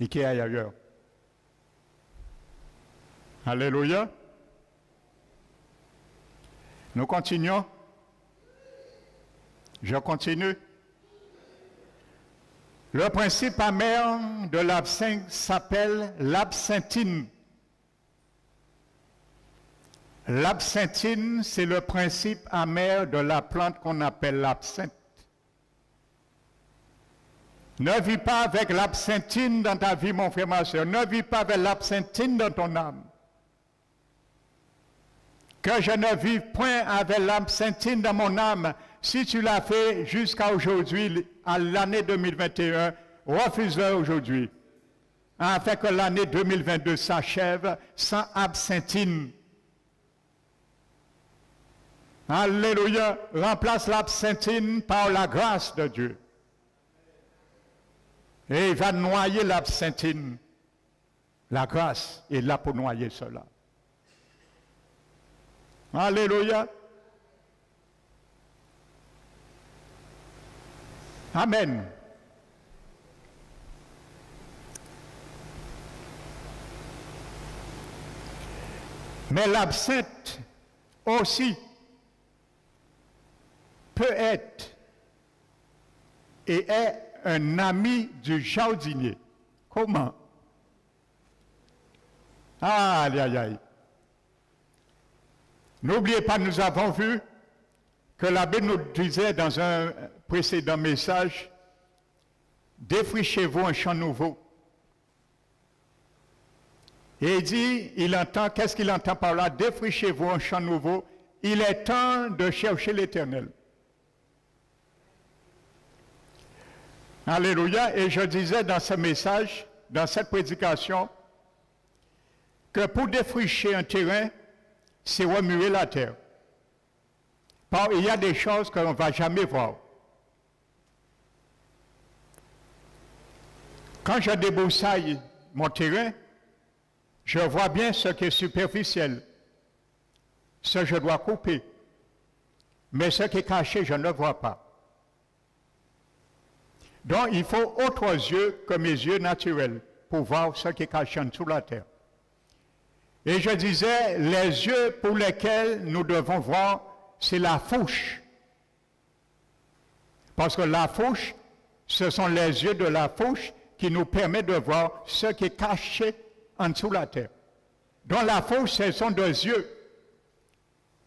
Et qui est ailleurs. Alléluia. Nous continuons. Je continue. Le principe amer de l'absinthe s'appelle l'absintine. L'absintine, c'est le principe amer de la plante qu'on appelle l'absinthe. Ne vis pas avec l'absintine dans ta vie, mon frère, ma soeur. Ne vis pas avec l'absintine dans ton âme que je ne vive point avec l'âme saintine dans mon âme. Si tu l'as fait jusqu'à aujourd'hui, à l'année 2021, refuse-le aujourd'hui, afin que l'année 2022 s'achève sans absintine. Alléluia. Remplace l'absintine par la grâce de Dieu. Et il va noyer l'absintine. La grâce est là pour noyer cela. Alléluia. Amen. Mais l'absinthe aussi peut être et est un ami du jardinier. Comment? Aïe, aïe, aïe. N'oubliez pas, nous avons vu que l'abbé nous disait dans un précédent message, défrichez-vous un champ nouveau. Et il dit, il entend, qu'est-ce qu'il entend par là? Défrichez-vous un champ nouveau. Il est temps de chercher l'éternel. Alléluia. Et je disais dans ce message, dans cette prédication, que pour défricher un terrain, c'est remuer la terre. il y a des choses qu'on ne va jamais voir. Quand je débroussaille mon terrain, je vois bien ce qui est superficiel, ce que je dois couper. Mais ce qui est caché, je ne le vois pas. Donc, il faut autres yeux que mes yeux naturels pour voir ce qui est caché dessous la terre. Et je disais, les yeux pour lesquels nous devons voir, c'est la fouche. Parce que la fouche, ce sont les yeux de la fouche qui nous permettent de voir ce qui est caché en dessous la terre. Dans la fouche, ce sont deux yeux.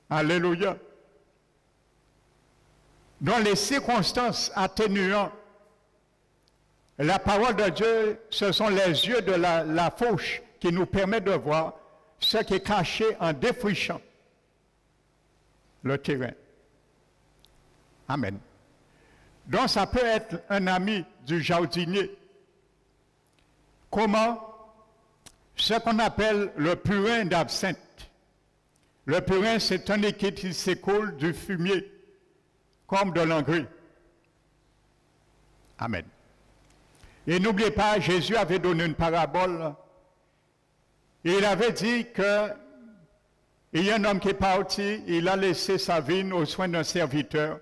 Alléluia. Dans les circonstances atténuantes, la parole de Dieu, ce sont les yeux de la, la fauche qui nous permettent de voir ce qui est caché en défrichant le terrain. Amen. Donc ça peut être un ami du jardinier. Comment Ce qu'on appelle le purin d'absinthe. Le purin, c'est un liquide qui s'écoule du fumier, comme de l'engrais. Amen. Et n'oubliez pas, Jésus avait donné une parabole il avait dit que il y a un homme qui est parti, il a laissé sa vigne aux soins d'un serviteur.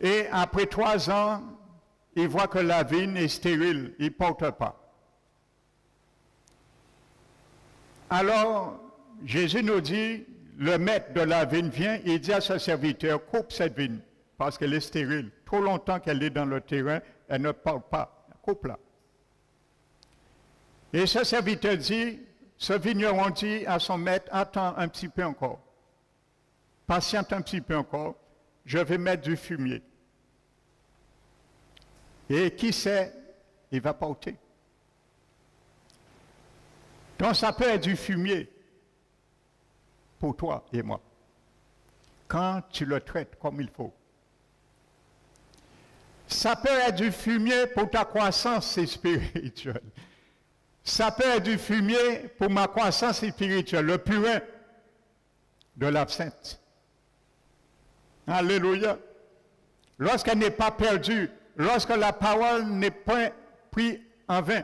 Et après trois ans, il voit que la vigne est stérile, il ne porte pas. Alors, Jésus nous dit, le maître de la vigne vient, il dit à ce serviteur, coupe cette vigne, parce qu'elle est stérile. Trop longtemps qu'elle est dans le terrain, elle ne porte pas. Coupe-la. Et ce serviteur dit, ce vigneron dit à son maître, attends un petit peu encore. Patiente un petit peu encore, je vais mettre du fumier. Et qui sait, il va porter. Donc ça peut être du fumier pour toi et moi, quand tu le traites comme il faut. Ça peut être du fumier pour ta croissance spirituelle. Ça peut être du fumier pour ma croissance spirituelle, le purin de l'absinthe. Alléluia. Lorsqu'elle n'est pas perdue, lorsque la parole n'est pas prise en vain.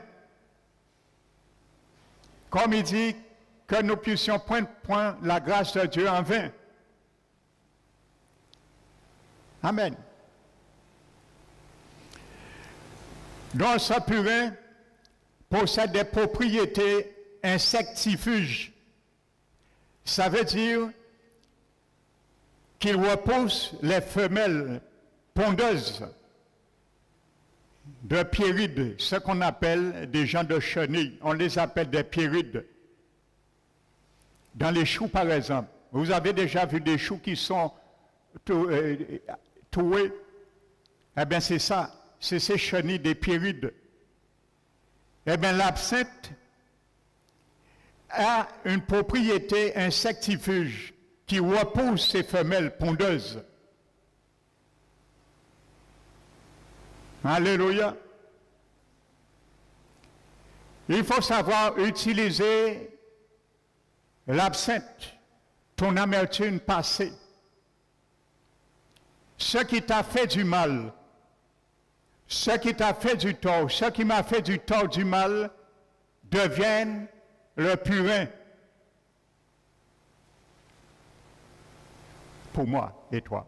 Comme il dit que nous puissions point point la grâce de Dieu en vain. Amen. Dans ce purin, possède des propriétés insectifuges. Ça veut dire qu'il repousse les femelles pondeuses de pierrides, ce qu'on appelle des gens de chenilles. On les appelle des pierrides. Dans les choux, par exemple, vous avez déjà vu des choux qui sont euh, toués. Eh bien, c'est ça, c'est ces chenilles des pierrides. Eh bien, l'absinthe a une propriété insectifuge qui repousse ses femelles pondeuses. Alléluia. Il faut savoir utiliser l'absinthe, ton amertume passée. Ce qui t'a fait du mal, ce qui t'a fait du tort, ce qui m'a fait du tort, du mal, deviennent le purin pour moi et toi.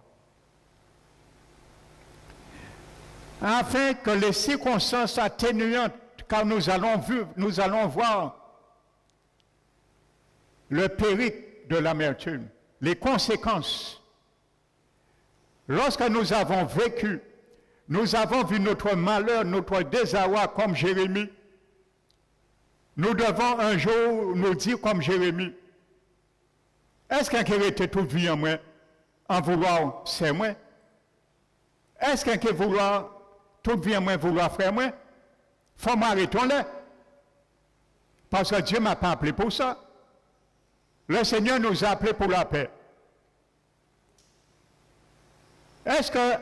Afin que les circonstances atténuantes, car nous allons, voir le périple de l'amertume, les conséquences Lorsque nous avons vécu, nous avons vu notre malheur, notre désarroi comme Jérémie. Nous devons un jour nous dire comme Jérémie, est-ce qu'un qui était toute vie en moi, en vouloir, c'est moi? Est-ce qu'un qui vouloir, toute vie en moi, vouloir faire moi? Faut m'arrêter là. Parce que Dieu ne m'a pas appelé pour ça. Le Seigneur nous a appelés pour la paix. Est-ce que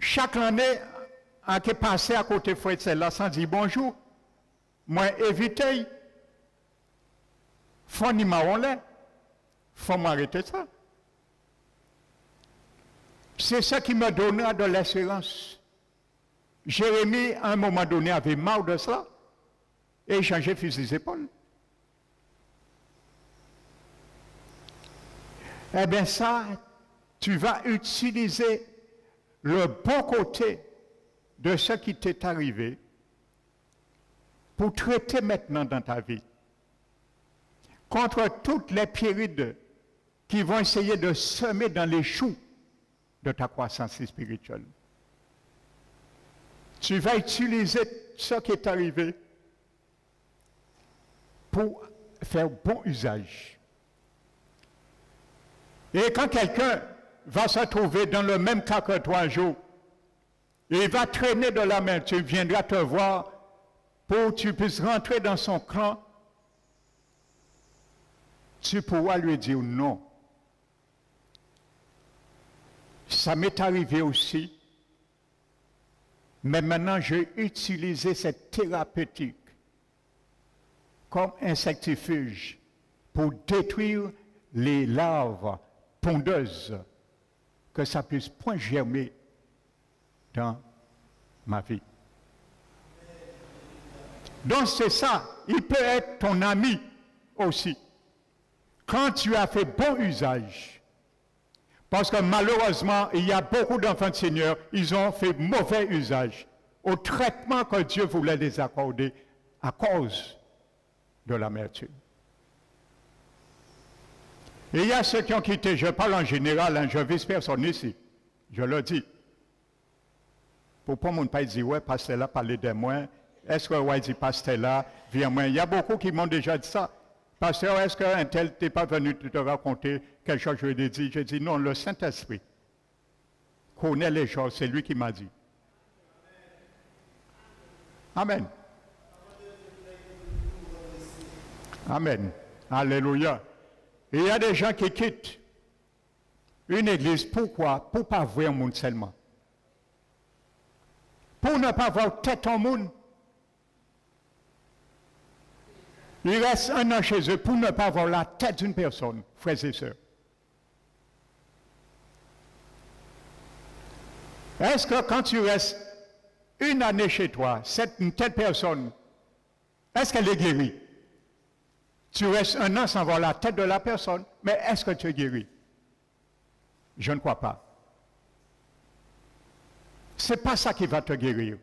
chaque année, en qui passé à côté de celle-là sans dire bonjour, moi éviter, faut ni là, faut m'arrêter ça. C'est ça qui me donnera de l'espérance. Jérémie, à un moment donné, avait marre de ça et changé fusil épaules. Eh bien ça, tu vas utiliser le bon côté de ce qui t'est arrivé pour traiter maintenant dans ta vie contre toutes les pérides qui vont essayer de semer dans les choux de ta croissance spirituelle. Tu vas utiliser ce qui est arrivé pour faire bon usage. Et quand quelqu'un va se trouver dans le même cas que toi un jour, il va traîner de la main, tu viendras te voir pour que tu puisses rentrer dans son clan, tu pourras lui dire non. Ça m'est arrivé aussi, mais maintenant j'ai utilisé cette thérapeutique comme insectifuge pour détruire les larves pondeuses, que ça puisse point germer dans ma vie. Donc c'est ça, il peut être ton ami aussi. Quand tu as fait bon usage parce que malheureusement, il y a beaucoup d'enfants de Seigneur, ils ont fait mauvais usage au traitement que Dieu voulait les accorder à cause de l'amertume. Et il y a ceux qui ont quitté, je parle en général, hein, je vise personne ici, je le dis. Pour pas mon pas dire, ouais, pasteur là, parler de moi, est-ce que ouais, dit pasteur viens moi. Il y a beaucoup qui m'ont déjà dit ça. Pasteur, est-ce qu'un tel n'est pas venu te raconter quelque chose? Que je lui ai dit? J'ai dit non, le Saint-Esprit connaît les choses, c'est lui qui m'a dit. Amen. Amen. Alléluia. il y a des gens qui quittent une église. Pourquoi? Pour ne pas voir un monde seulement. Pour ne pas voir tête en monde. Il reste un an chez eux pour ne pas voir la tête d'une personne, frères et sœurs. Est-ce que quand tu restes une année chez toi, cette, telle personne, est-ce qu'elle est guérie? Tu restes un an sans voir la tête de la personne, mais est-ce que tu es guéri? Je ne crois pas. Ce n'est pas ça qui va te guérir.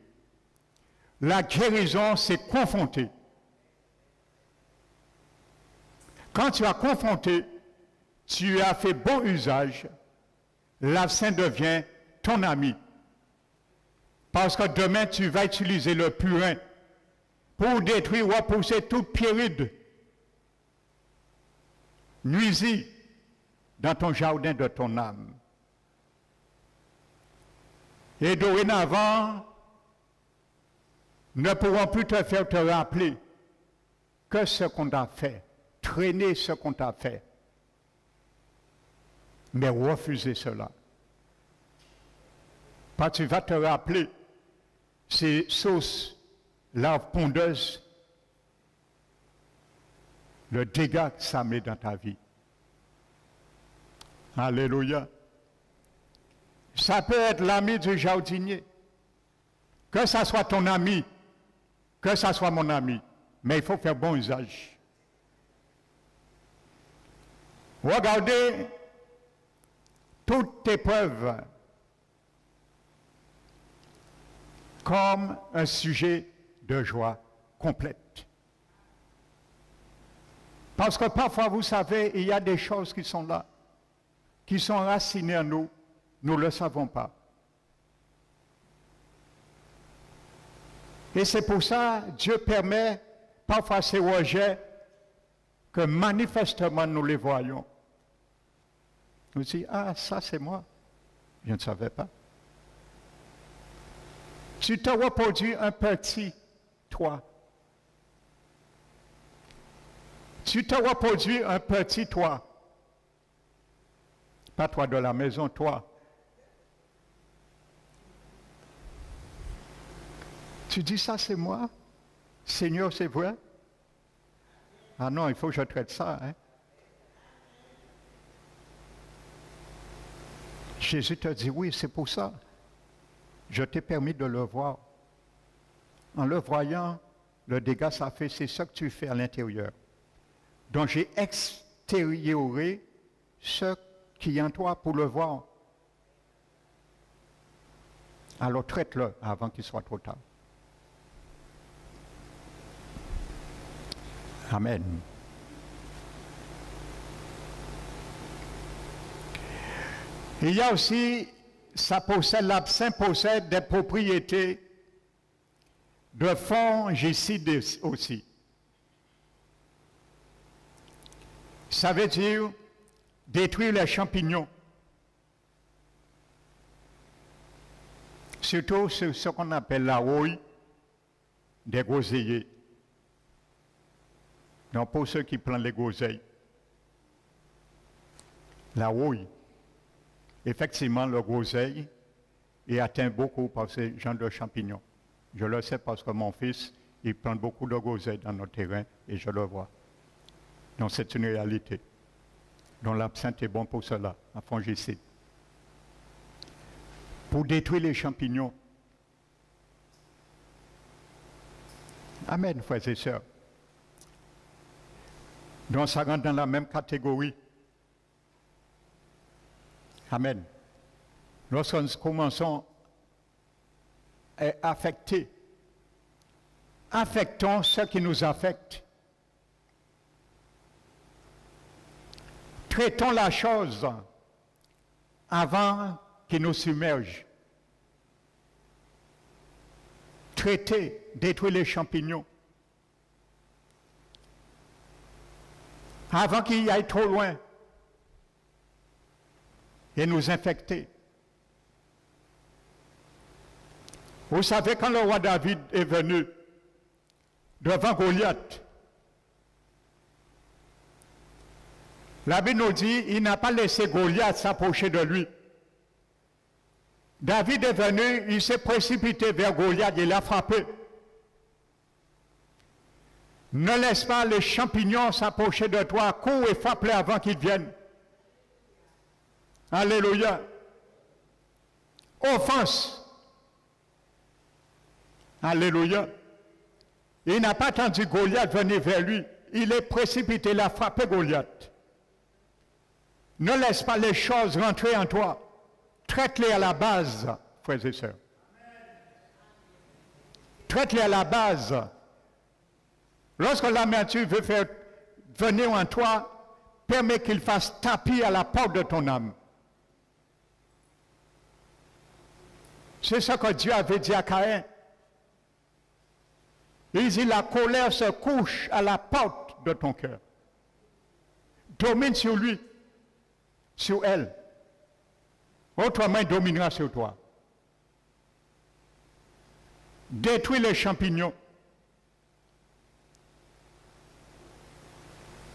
La guérison, c'est confronter. Quand tu as confronté, tu as fait bon usage, l'absent devient ton ami. Parce que demain, tu vas utiliser le purin pour détruire ou repousser toute pyride nuisie dans ton jardin de ton âme. Et dorénavant, ne pourront plus te faire te rappeler que ce qu'on a fait traîner ce qu'on t'a fait. Mais refuser cela. Parce que tu vas te rappeler ces sauces larves pondeuses, le dégât que ça met dans ta vie. Alléluia. Ça peut être l'ami du jardinier. Que ça soit ton ami, que ça soit mon ami. Mais il faut faire bon usage. Regardez toute épreuve comme un sujet de joie complète. Parce que parfois, vous savez, il y a des choses qui sont là, qui sont racinées en nous, Nous ne le savons pas. Et c'est pour ça Dieu permet parfois ces rejets que manifestement nous les voyons. Nous disons, ah, ça c'est moi. Je ne savais pas. Tu te reproduis un petit toi. Tu te reproduis un petit toi. Pas toi de la maison, toi. Tu dis ça, c'est moi? Seigneur, c'est vrai? Ah non, il faut que je traite ça. Hein? Jésus te dit, oui, c'est pour ça. Je t'ai permis de le voir. En le voyant, le dégât ça fait, c'est ce que tu fais à l'intérieur. Donc j'ai extérioré ce qui est en toi pour le voir. Alors traite-le avant qu'il soit trop tard. Amen. Il y a aussi, ça possède, l'absent possède des propriétés de fongicides aussi. Ça veut dire détruire les champignons. Surtout ce, qu'on appelle la rouille des groseilliers. Donc pour ceux qui prennent les groseilles. La rouille. Effectivement, le groseille est atteint beaucoup par ces gens de champignons. Je le sais parce que mon fils, il prend beaucoup de groseilles dans notre terrain et je le vois. Donc c'est une réalité. Donc l'absinthe est bon pour cela, un fongicide. Pour détruire les champignons. Amen, frères et sœurs. Donc ça rentre dans la même catégorie. Amen. Lorsque nous commençons à affecter, affectons ce qui nous affecte. Traitons la chose avant qu'il nous submerge. Traiter, détruire les champignons. Avant qu'il aille trop loin et nous infecter. Vous savez, quand le roi David est venu devant Goliath, La Bible nous dit, il n'a pas laissé Goliath s'approcher de lui. David est venu, il s'est précipité vers Goliath, il l'a frappé. Ne laisse pas les champignons s'approcher de toi, cours et frappe-les avant qu'ils viennent. Alléluia. Offense. Alléluia. Il n'a pas attendu Goliath venir vers lui. Il est précipité, il a frappé Goliath. Ne laisse pas les choses rentrer en toi. Traite-les à la base, frères et sœurs. Traite-les à la base. Lorsque l'amertume veut faire venir en toi, permets qu'il fasse tapis à la porte de ton âme. C'est ce que Dieu avait dit à Caïn. Il dit, la colère se couche à la porte de ton cœur. Domine sur lui sur elle. Autrement, il dominera sur toi. Détruis les champignons.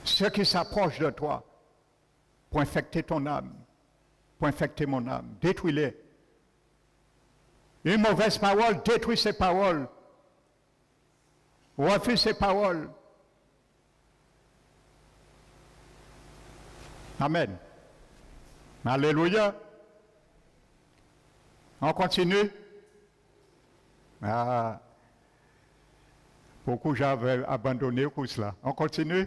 Ceux qui s'approchent de toi pour infecter ton âme, pour infecter mon âme. Détruis-les. Une mauvaise parole, détruis ces paroles. Refuse ces paroles. Amen. Alléluia. On continue. Ah, beaucoup j'avais abandonné pour cela. On continue.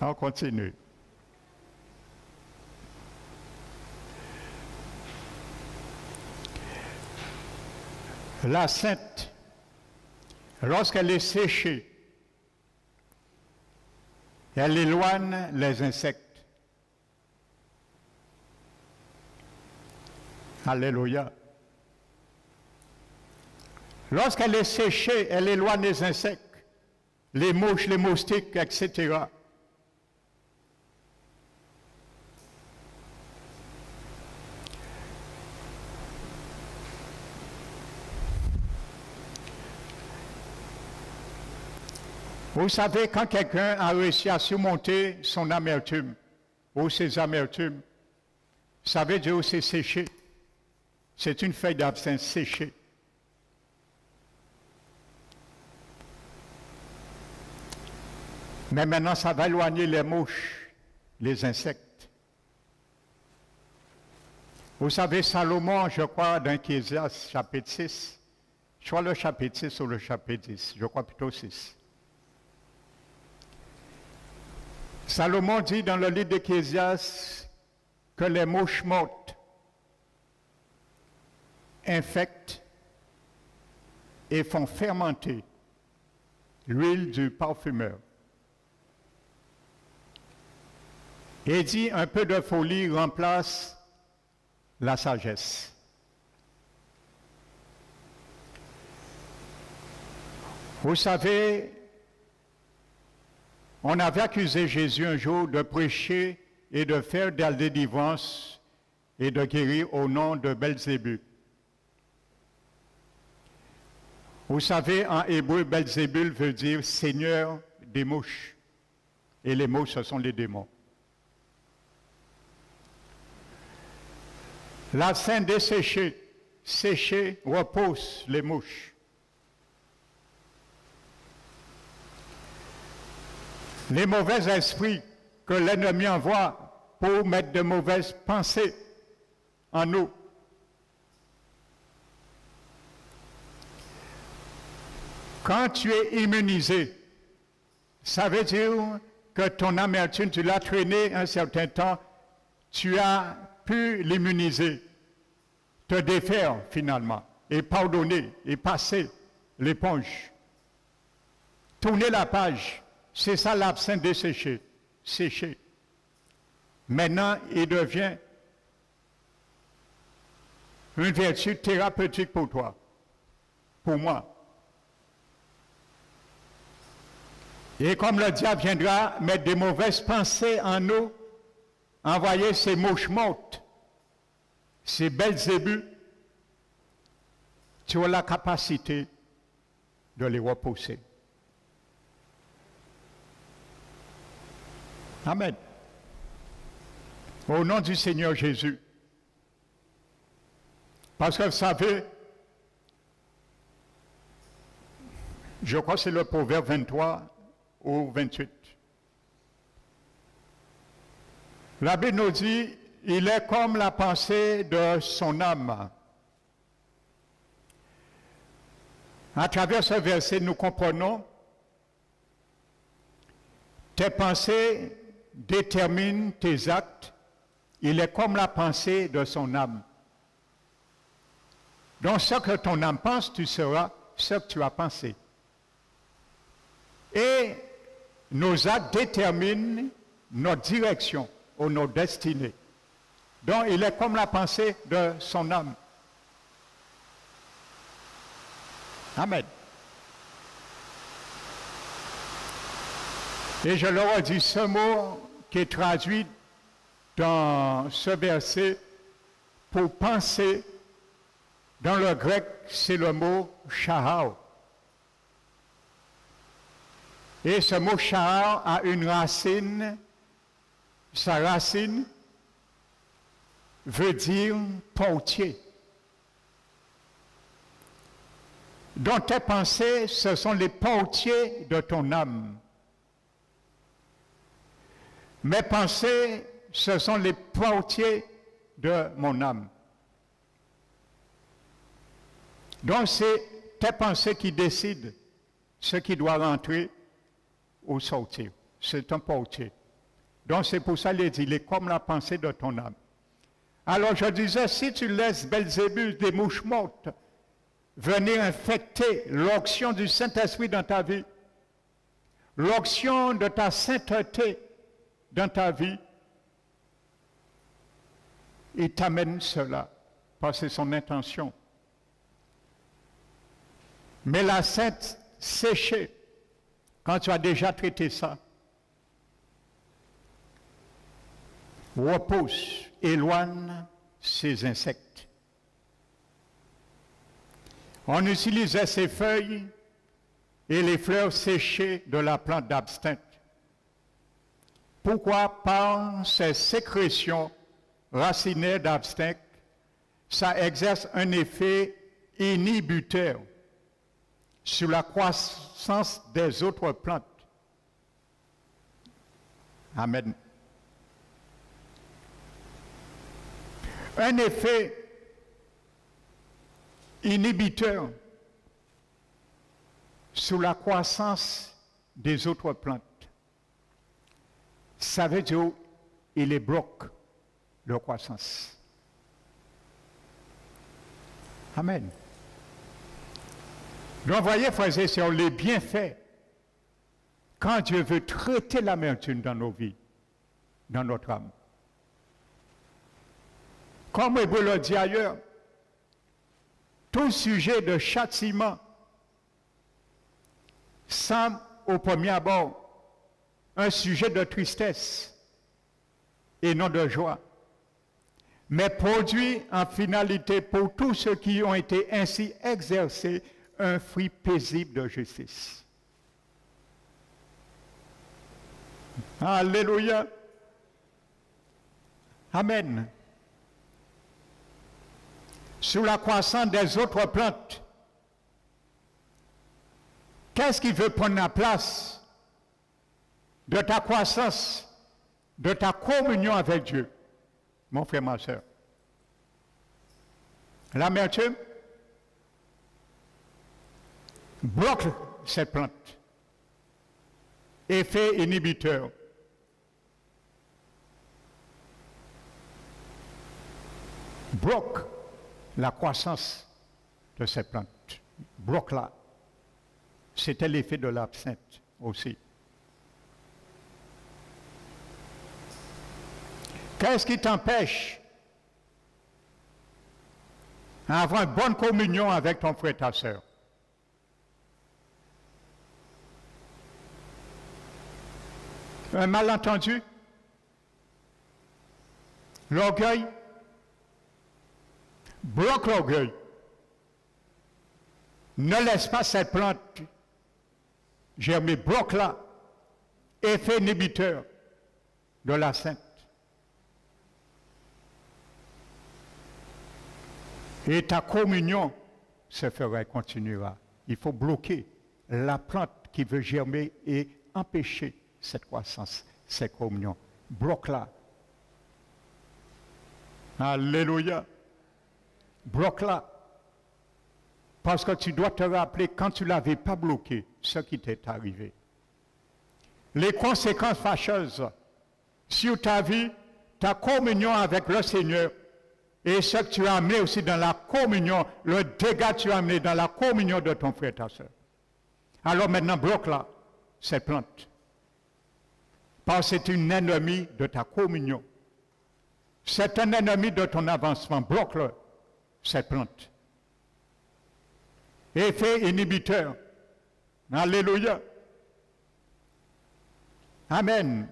On continue. la sainte, lorsqu'elle est séchée, elle éloigne les insectes. Alléluia. Lorsqu'elle est séchée, elle éloigne les insectes, les mouches, les moustiques, etc. Vous savez, quand quelqu'un a réussi à surmonter son amertume ou ses amertumes, ça veut dire c'est séché. C'est une feuille d'absinthe séchée. Mais maintenant, ça va éloigner les mouches, les insectes. Vous savez, Salomon, je crois, dans Ecclésias, chapitre 6, soit le chapitre 6 ou le chapitre 10, je crois plutôt 6. Salomon dit dans le livre d'Ecclésias que les mouches mortes infectent et font fermenter l'huile du parfumeur. Et dit un peu de folie remplace la sagesse. Vous savez, on avait accusé Jésus un jour de prêcher et de faire de la et de guérir au nom de Belzébuth. Vous savez, en hébreu, Belzébul veut dire Seigneur des mouches. Et les mouches, ce sont les démons. La scène desséchée, séchée, repose les mouches. Les mauvais esprits que l'ennemi envoie pour mettre de mauvaises pensées en nous. Quand tu es immunisé, ça veut dire que ton amertume, tu l'as traîné un certain temps, tu as pu l'immuniser, te défaire finalement, et pardonner, et passer l'éponge. Tourner la page. C'est ça l'absinthe desséché, séché. Maintenant, il devient une vertu thérapeutique pour toi, pour moi. Et comme le diable viendra mettre des mauvaises pensées en nous, envoyer ces mouches mortes, ces belles ébus, tu as la capacité de les repousser. Amen. Au nom du Seigneur Jésus. Parce que vous savez, je crois que c'est le proverbe 23 ou 28. La Bible nous dit, il est comme la pensée de son âme. À travers ce verset, nous comprenons tes pensées détermine tes actes, il est comme la pensée de son âme. Donc ce que ton âme pense, tu seras ce que tu as pensé. Et nos actes déterminent notre direction ou notre destinée. Donc il est comme la pensée de son âme. Amen. Et je leur ai dit ce mot qui est traduit dans ce verset pour penser. Dans le grec, c'est le mot shahao. Et ce mot shahao a une racine. Sa racine veut dire portier. Donc tes pensées, ce sont les portiers de ton âme. Mes pensées, ce sont les portiers de mon âme. Donc c'est tes pensées qui décident ce qui doit rentrer ou sortir. C'est un portier. Donc c'est pour ça qu'il dit, il est comme la pensée de ton âme. Alors je disais, si tu laisses Belzébus, des mouches mortes, venir infecter l'onction du Saint-Esprit dans ta vie, l'onction de ta sainteté, dans ta vie, il t'amène cela parce que c'est son intention. Mais la sainte séchée, quand tu as déjà traité ça, repousse, éloigne ces insectes. On utilisait ces feuilles et les fleurs séchées de la plante d'absinthe. Pourquoi Par ces sécrétions racinées d'absinthe, ça exerce un effet inhibiteur sur la croissance des autres plantes. Amen. Un effet inhibiteur sur la croissance des autres plantes. Ça veut dire qu'il les bloque leur croissance. Amen. Donc, voyez, frères et sœurs, les bienfaits, quand Dieu veut traiter l'amertume dans nos vies, dans notre âme. Comme vous le dit ailleurs, tout sujet de châtiment semble au premier abord un sujet de tristesse et non de joie, mais produit en finalité pour tous ceux qui ont été ainsi exercés un fruit paisible de justice. Alléluia. Amen. Sur la croissance des autres plantes, qu'est-ce qui veut prendre la place? De ta croissance, de ta communion avec Dieu, mon frère, ma soeur L'amertume bloque cette plante. Effet inhibiteur. Bloque la croissance de cette plante. Bloque là. C'était l'effet de l'absinthe aussi. Qu'est-ce qui t'empêche d'avoir une bonne communion avec ton frère et ta soeur? Un malentendu? L'orgueil? Bloque l'orgueil. Ne laisse pas cette plante germer. Bloque-la. Effet inhibiteur de la sainte. Et ta communion se fera et continuera. Il faut bloquer la plante qui veut germer et empêcher cette croissance, cette communion. Bloque-la. Alléluia. Bloque-la. Parce que tu dois te rappeler quand tu ne l'avais pas bloqué, ce qui t'est arrivé. Les conséquences fâcheuses sur ta vie, ta communion avec le Seigneur et ce que tu as amené aussi dans la communion, le dégât que tu as amené dans la communion de ton frère et ta soeur. Alors maintenant, bloque-la, cette plante. Parce que c'est une ennemie de ta communion. C'est un ennemi de ton avancement. Bloque-le, cette plante. Effet inhibiteur. Alléluia. Amen.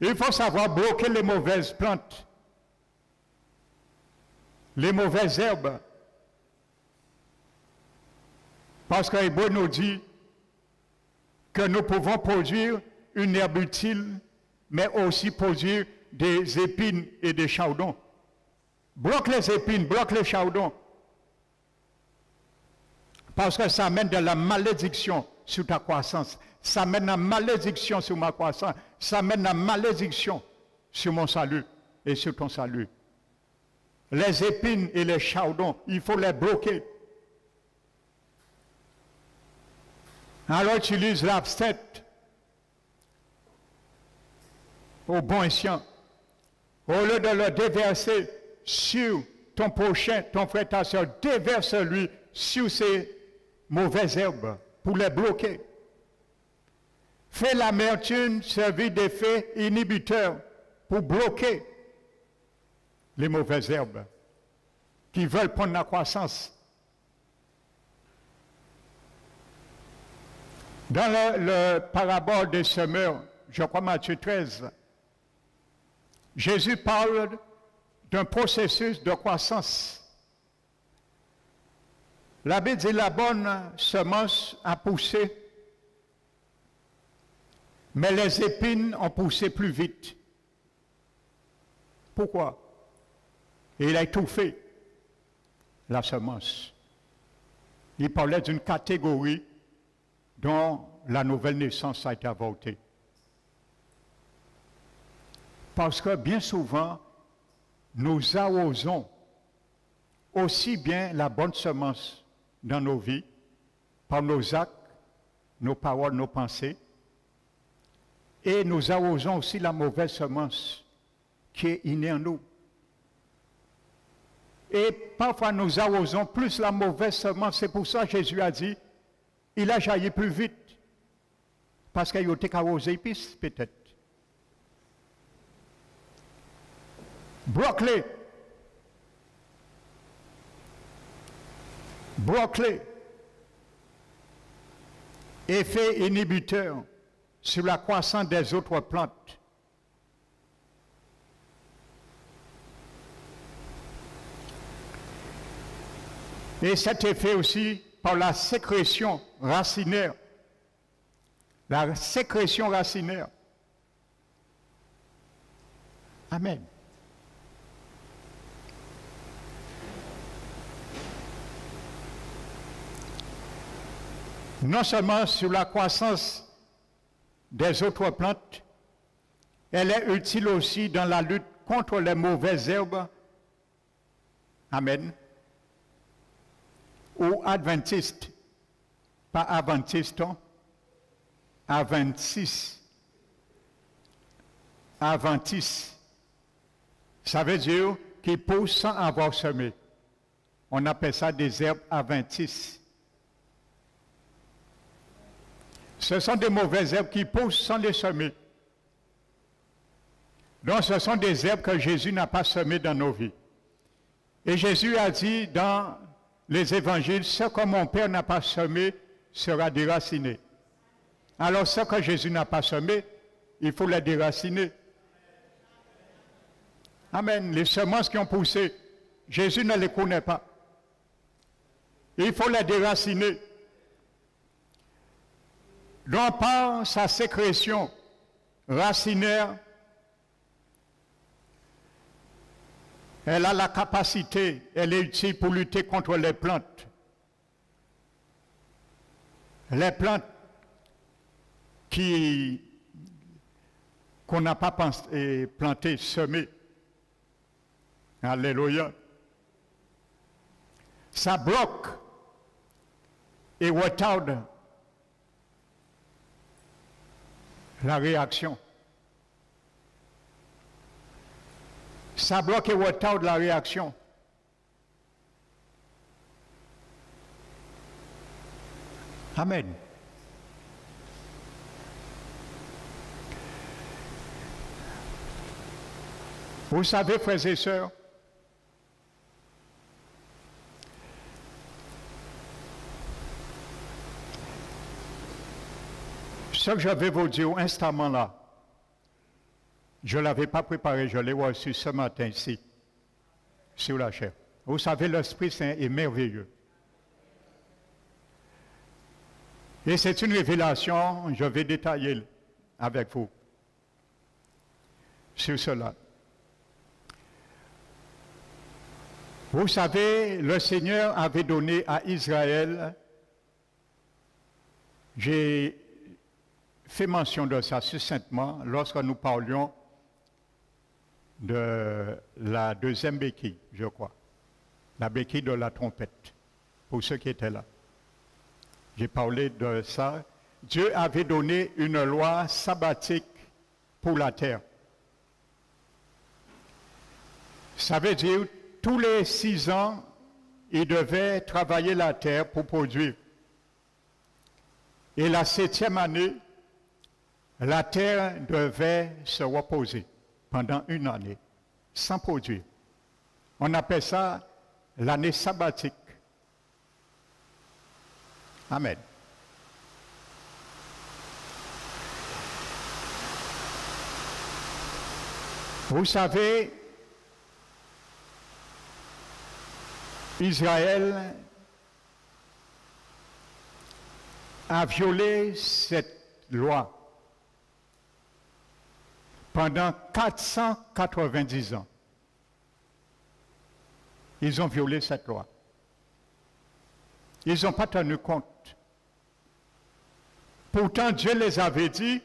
Il faut savoir bloquer les mauvaises plantes, les mauvaises herbes. Parce que nous dit que nous pouvons produire une herbe utile, mais aussi produire des épines et des chardons. Bloque les épines, bloque les chardons. Parce que ça amène de la malédiction sur ta croissance. Ça amène la malédiction sur ma croissance. Ça amène la malédiction sur mon salut et sur ton salut. Les épines et les chardons, il faut les bloquer. Alors utilise l'absinthe au bon escient. Au lieu de le déverser sur ton prochain, ton frère, ta soeur, déverse-lui sur ces mauvaises herbes pour les bloquer. Fais l'amertume servir d'effet inhibiteur pour bloquer les mauvaises herbes. qui veulent prendre la croissance. Dans le, le parabole des semeurs, je crois Matthieu 13, Jésus parle d'un processus de croissance. L'abbé dit la bonne semence a poussé, mais les épines ont poussé plus vite. Pourquoi? Et il a étouffé la semence. Il parlait d'une catégorie dont la nouvelle naissance a été avortée. Parce que bien souvent, nous arrosons aussi bien la bonne semence dans nos vies, par nos actes, nos paroles, nos pensées, et nous arrosons aussi la mauvaise semence qui est innée en nous. Et parfois nous arrosons plus la mauvaise semence. C'est pour ça que Jésus a dit, il a jailli plus vite. Parce qu'il a été arrosé épices, peut-être. Broclé. Broclé. Effet inhibiteur sur la croissance des autres plantes. Et cet effet aussi par la sécrétion racinaire. La sécrétion racinaire. Amen. Non seulement sur la croissance des autres plantes, elle est utile aussi dans la lutte contre les mauvaises herbes. Amen ou adventiste, pas adventiste, hein? adventiste, adventiste. Ça veut dire qui pousse sans avoir semé. On appelle ça des herbes adventistes. Ce sont des mauvaises herbes qui poussent sans les semer. Donc ce sont des herbes que Jésus n'a pas semées dans nos vies. Et Jésus a dit dans les évangiles, ce que mon Père n'a pas semé sera déraciné. Alors ce que Jésus n'a pas semé, il faut les déraciner. Amen. Les semences qui ont poussé, Jésus ne les connaît pas. Il faut les déraciner. Donc par sa sécrétion racinaire, Elle a la capacité, elle est utile pour lutter contre les plantes. Les plantes qui qu'on n'a pas plantées, semées. Alléluia. Ça bloque et retarde la réaction. Ça bloque et de la réaction. Amen. Vous savez, frères et sœurs, ce que je vais vous dire instamment là, je ne l'avais pas préparé, je l'ai reçu ce matin ici, sur la chair. Vous savez, l'Esprit Saint est merveilleux. Et c'est une révélation, je vais détailler avec vous sur cela. Vous savez, le Seigneur avait donné à Israël, j'ai fait mention de ça succinctement lorsque nous parlions de la deuxième béquille, je crois. La béquille de la trompette, pour ceux qui étaient là. J'ai parlé de ça. Dieu avait donné une loi sabbatique pour la terre. Ça veut dire tous les six ans, il devait travailler la terre pour produire. Et la septième année, la terre devait se reposer pendant une année sans produire. On appelle ça l'année sabbatique. Amen. Vous savez, Israël a violé cette loi pendant 490 ans. Ils ont violé cette loi. Ils n'ont pas tenu compte. Pourtant, Dieu les avait dit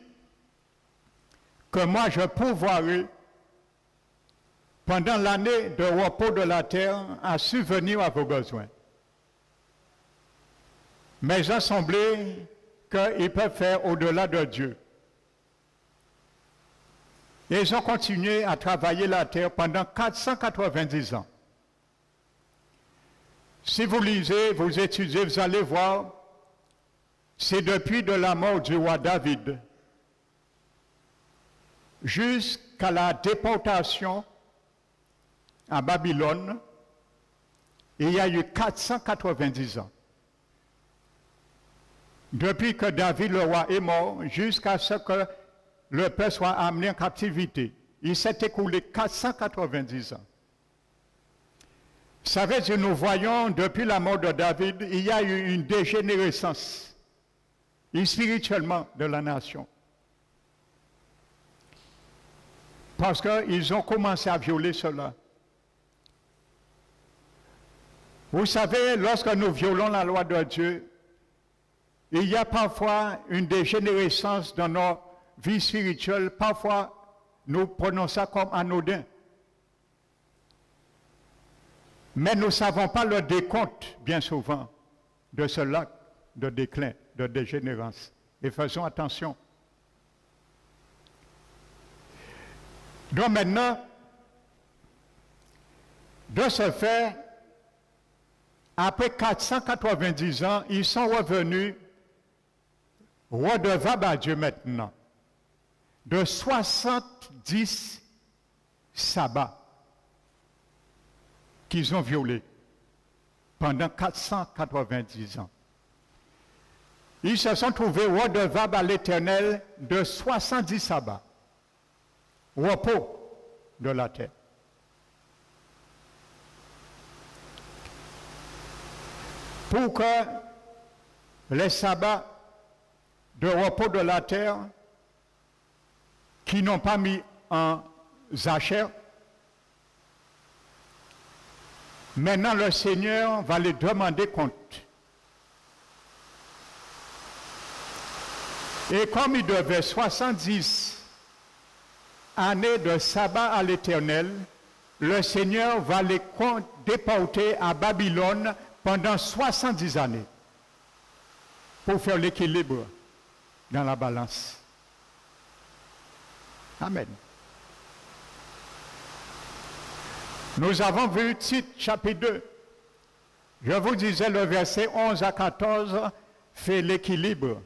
que moi je pourvoirai pendant l'année de repos de la terre à subvenir à vos besoins. Mais il a semblé qu'ils peuvent faire au-delà de Dieu. Ils ont continué à travailler la terre pendant 490 ans. Si vous lisez, vous étudiez, vous allez voir, c'est depuis de la mort du roi David jusqu'à la déportation à Babylone, il y a eu 490 ans. Depuis que David le roi est mort, jusqu'à ce que le peuple soit amené en captivité, il s'est écoulé 490 ans. Ça veut dire, nous voyons, depuis la mort de David, il y a eu une dégénérescence spirituellement de la nation. Parce qu'ils ont commencé à violer cela. Vous savez, lorsque nous violons la loi de Dieu, il y a parfois une dégénérescence dans nos vies spirituelles. Parfois, nous prenons ça comme anodin. Mais nous ne savons pas le décompte, bien souvent, de ce lac de déclin, de dégénérance. Et faisons attention. Donc maintenant, de ce fait, après 490 ans, ils sont revenus redevables à Dieu maintenant de 70 sabbats qu'ils ont violés pendant 490 ans. Ils se sont trouvés redevables à l'Éternel de 70 sabbats, repos de la terre. pour que les sabbats de repos de la terre qui n'ont pas mis en zachère, maintenant le Seigneur va les demander compte. Et comme il devait 70 années de sabbat à l'Éternel, le Seigneur va les déporter à Babylone pendant 70 années pour faire l'équilibre dans la balance. Amen. Nous avons vu Tite chapitre 2. Je vous disais le verset 11 à 14 fait l'équilibre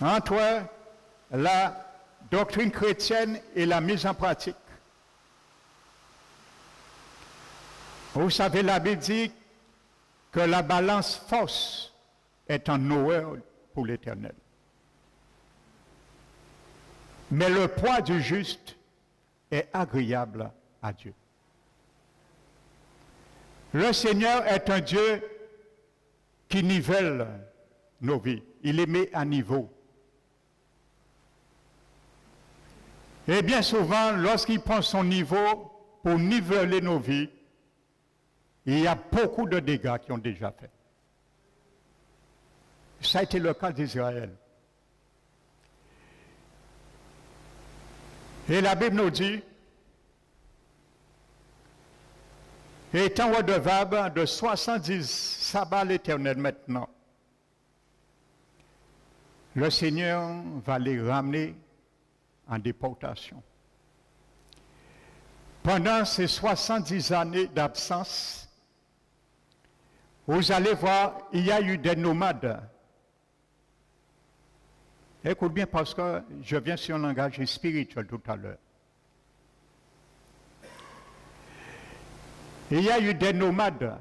entre la doctrine chrétienne et la mise en pratique. Vous savez, la Bible dit que la balance fausse est en Noël pour l'éternel. Mais le poids du juste est agréable à Dieu. Le Seigneur est un Dieu qui nivelle nos vies. Il les met à niveau. Et bien souvent, lorsqu'il prend son niveau pour niveler nos vies, il y a beaucoup de dégâts qui ont déjà fait. Ça a été le cas d'Israël. Et la Bible nous dit, étant redevable de 70 sabbats l'éternel maintenant, le Seigneur va les ramener en déportation. Pendant ces 70 années d'absence, vous allez voir, il y a eu des nomades. Écoute bien parce que je viens sur un langage spirituel tout à l'heure. il y a eu des nomades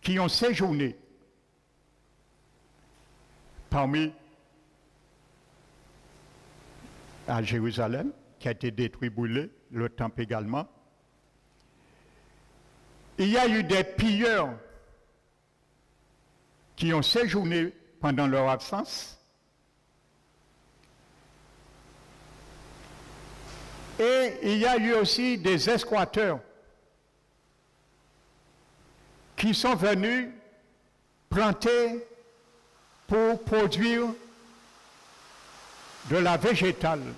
qui ont séjourné parmi à Jérusalem, qui a été détruit, brûlé, le temple également. Il y a eu des pilleurs qui ont séjourné pendant leur absence. Et il y a eu aussi des escroiteurs qui sont venus planter pour produire de la végétale.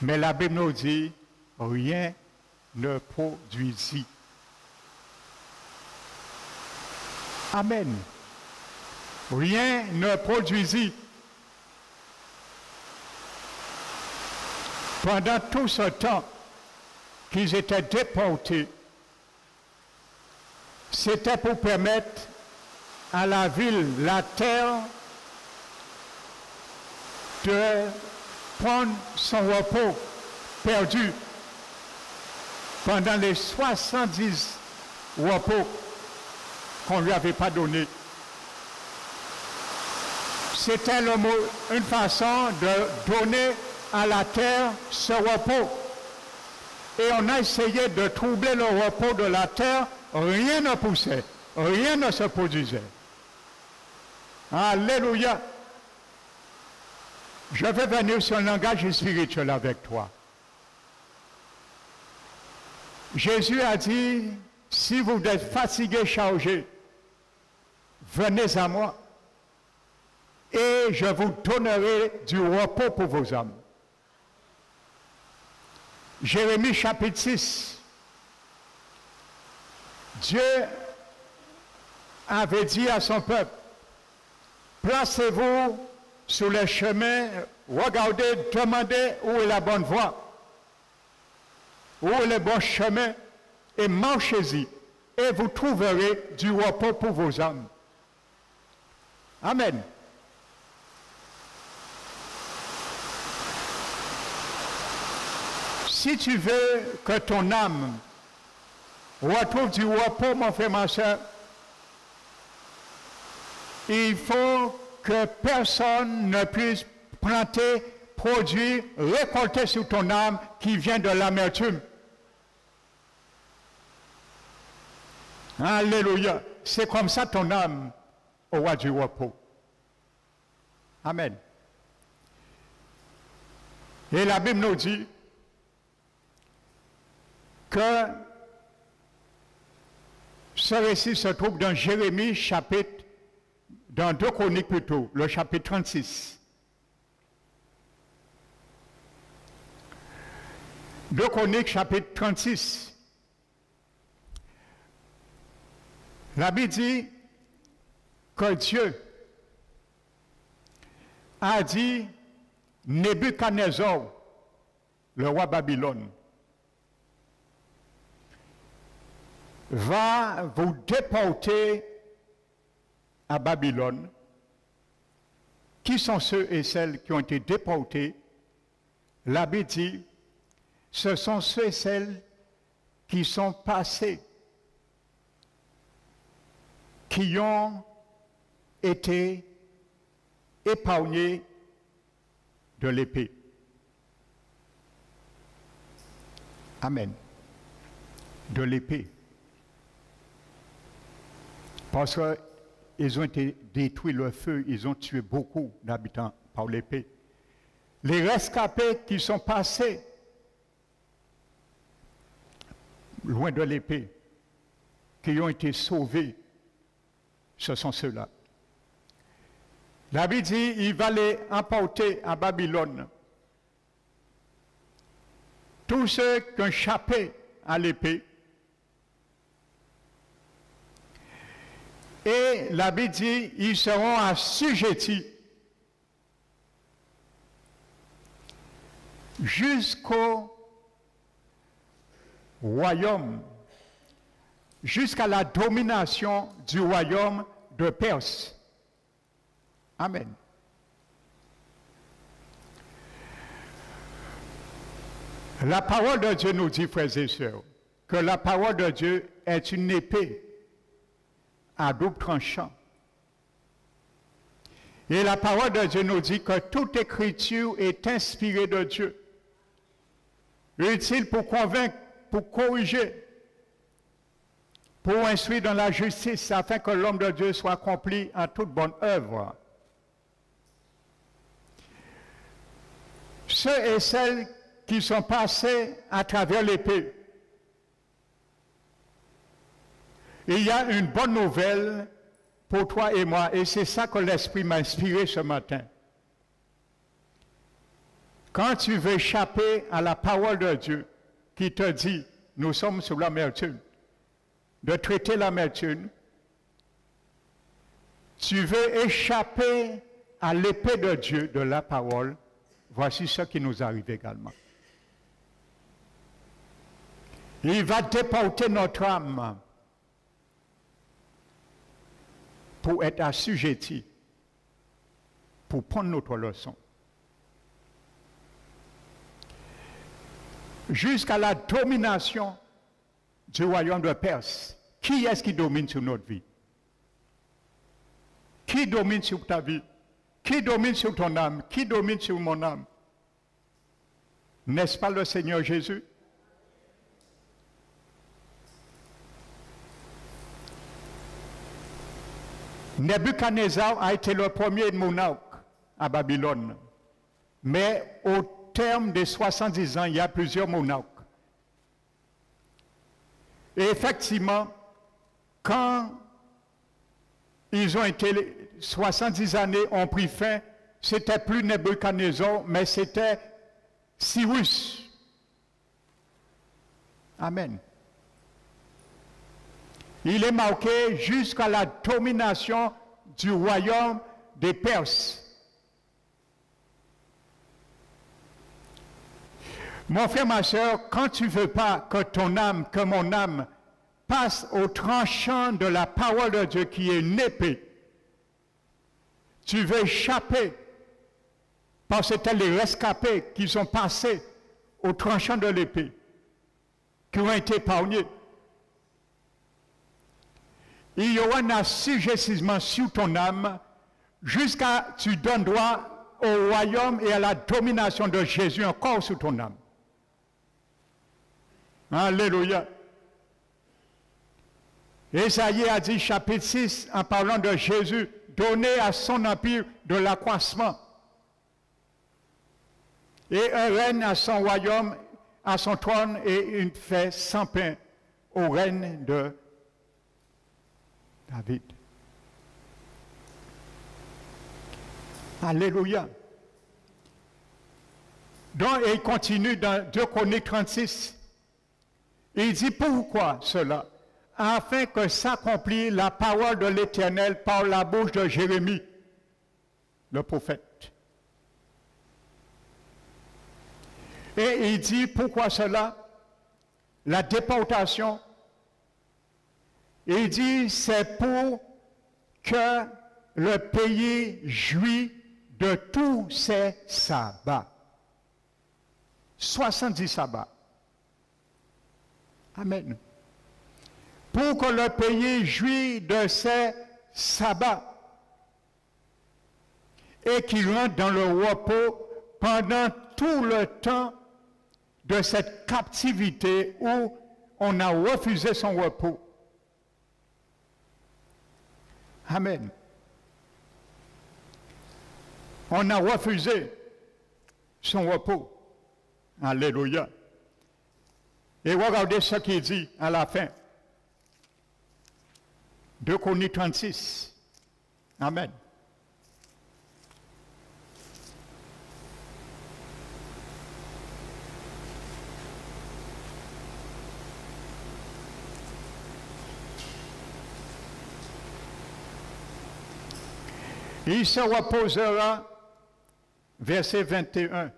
Mais la Bible nous dit, rien ne produisit. Amen. Rien ne produisit. Pendant tout ce temps qu'ils étaient déportés, c'était pour permettre à la ville, la terre, de prendre son repos perdu pendant les 70 repos qu'on ne lui avait pas donné. C'était une façon de donner à la terre ce repos. Et on a essayé de troubler le repos de la terre, rien ne poussait, rien ne se produisait. Alléluia. Je vais venir sur un langage spirituel avec toi. Jésus a dit, si vous êtes fatigué, chargé, venez à moi et je vous donnerai du repos pour vos âmes. Jérémie chapitre 6. Dieu avait dit à son peuple, placez-vous sur le chemin, regardez, demandez où est la bonne voie, où est le bon chemin, et marchez-y, et vous trouverez du repos pour vos âmes. Amen. Si tu veux que ton âme retrouve du repos, mon frère, ma soeur, il faut que personne ne puisse planter, produire, récolter sur ton âme qui vient de l'amertume. Alléluia. C'est comme ça ton âme aura du repos. Amen. Et la Bible nous dit que ce récit se trouve dans Jérémie chapitre dans deux chroniques plutôt, le chapitre 36. Deux chroniques, chapitre 36. La Bible dit que Dieu a dit Nebuchadnezzar, le roi Babylone, va vous déporter à Babylone, qui sont ceux et celles qui ont été déportés? L'abbé dit, ce sont ceux et celles qui sont passés, qui ont été épargnés de l'épée. Amen. De l'épée. Parce que ils ont été détruits, le feu, ils ont tué beaucoup d'habitants par l'épée. Les rescapés qui sont passés loin de l'épée, qui ont été sauvés, ce sont ceux-là. La Bible dit, il va les emporter à Babylone. Tous ceux qui ont échappé à l'épée, Et la Bible dit, ils seront assujettis jusqu'au royaume, jusqu'à la domination du royaume de Perse. Amen. La parole de Dieu nous dit, frères et sœurs, que la parole de Dieu est une épée à double tranchant. Et la parole de Dieu nous dit que toute écriture est inspirée de Dieu, utile pour convaincre, pour corriger, pour instruire dans la justice, afin que l'homme de Dieu soit accompli en toute bonne œuvre. Ceux et celles qui sont passés à travers l'épée, il y a une bonne nouvelle pour toi et moi, et c'est ça que l'Esprit m'a inspiré ce matin. Quand tu veux échapper à la parole de Dieu qui te dit, nous sommes sur l'amertume, de traiter l'amertume, tu veux échapper à l'épée de Dieu, de la parole, voici ce qui nous arrive également. Il va déporter notre âme pour être assujetti, pour prendre notre leçon. Jusqu'à la domination du royaume de Perse. Qui est-ce qui domine sur notre vie? Qui domine sur ta vie? Qui domine sur ton âme? Qui domine sur mon âme? N'est-ce pas le Seigneur Jésus? Nebuchadnezzar a été le premier monarque à Babylone. Mais au terme de 70 ans, il y a plusieurs monarques. Et effectivement, quand ils ont été 70 années ont pris fin, c'était plus Nebuchadnezzar, mais c'était Cyrus. Amen. Il est marqué jusqu'à la domination du royaume des Perses. Mon frère, ma soeur, quand tu ne veux pas que ton âme, que mon âme passe au tranchant de la parole de Dieu qui est une épée, tu veux échapper parce que c'était les rescapés qui sont passés au tranchant de l'épée, qui ont été épargnés il y aura un assujettissement sur ton âme jusqu'à ce que tu donnes droit au royaume et à la domination de Jésus encore sur ton âme. Alléluia. Esaïe a dit, chapitre 6, en parlant de Jésus, donner à son empire de l'accroissement. Et un règne à son royaume, à son trône, et une fête sans pain au règne de David. Alléluia. Donc, il continue dans 2 Chroniques 36. Il dit pourquoi cela? Afin que s'accomplisse la parole de l'Éternel par la bouche de Jérémie, le prophète. Et il dit pourquoi cela? La déportation il dit, c'est pour que le pays jouit de tous ses sabbats. 70 sabbats. Amen. Pour que le pays jouit de ses sabbats et qu'il rentre dans le repos pendant tout le temps de cette captivité où on a refusé son repos. Amen. On a refusé son repos. Alléluia. Et regardez ce qu'il dit à la fin. De Chroniques 36. Amen. Il se reposera, verset 21,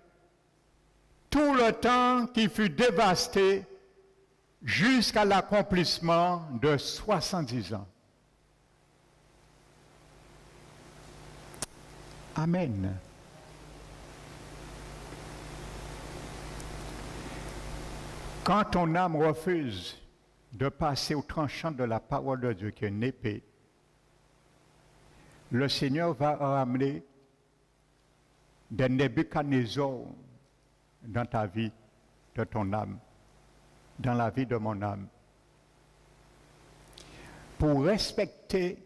tout le temps qui fut dévasté jusqu'à l'accomplissement de 70 ans. Amen. Quand ton âme refuse de passer au tranchant de la parole de Dieu qui est une épée, le Seigneur va ramener des Nebuchadnezzar dans ta vie, de ton âme, dans la vie de mon âme. Pour respecter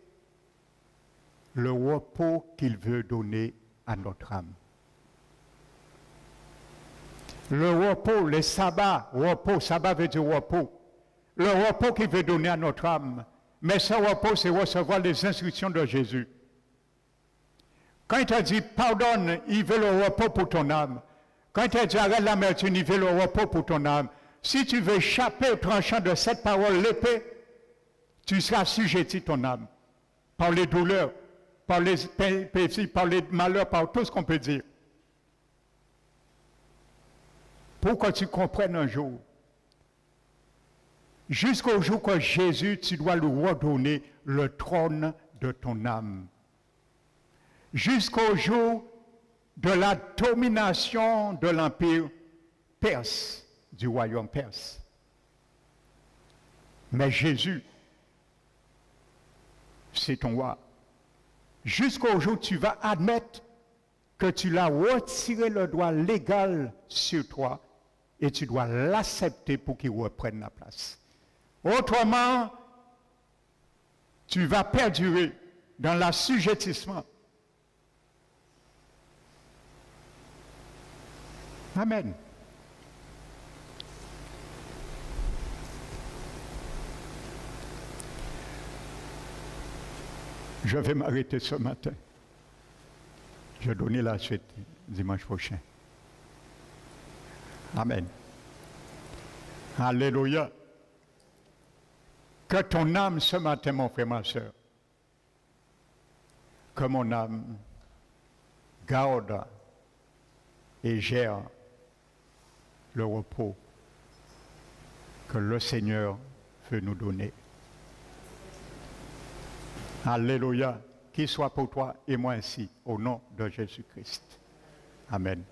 le repos qu'il veut donner à notre âme. Le repos, le sabbat, repos, sabbat veut dire repos. Le repos qu'il veut donner à notre âme. Mais ce repos, c'est recevoir les instructions de Jésus. Quand il t'a dit pardonne, il veut le repos pour ton âme. Quand il t'a dit arrête l'amertume, il veut le repos pour ton âme. Si tu veux échapper au tranchant de cette parole, l'épée, tu seras sujetti ton âme par les douleurs, par les par les malheurs, par tout ce qu'on peut dire. Pour que tu comprennes un jour, jusqu'au jour que Jésus, tu dois lui redonner le trône de ton âme. Jusqu'au jour de la domination de l'empire perse, du royaume perse. Mais Jésus, c'est ton roi. Jusqu'au jour où tu vas admettre que tu l'as retiré le droit légal sur toi et tu dois l'accepter pour qu'il reprenne la place. Autrement, tu vas perdurer dans l'assujettissement. Amen. Je vais m'arrêter ce matin. Je vais la suite dimanche prochain. Amen. Alléluia. Que ton âme ce matin, mon frère, ma soeur, que mon âme garde et gère le repos que le Seigneur veut nous donner. Alléluia. Qu'il soit pour toi et moi ainsi, au nom de Jésus-Christ. Amen.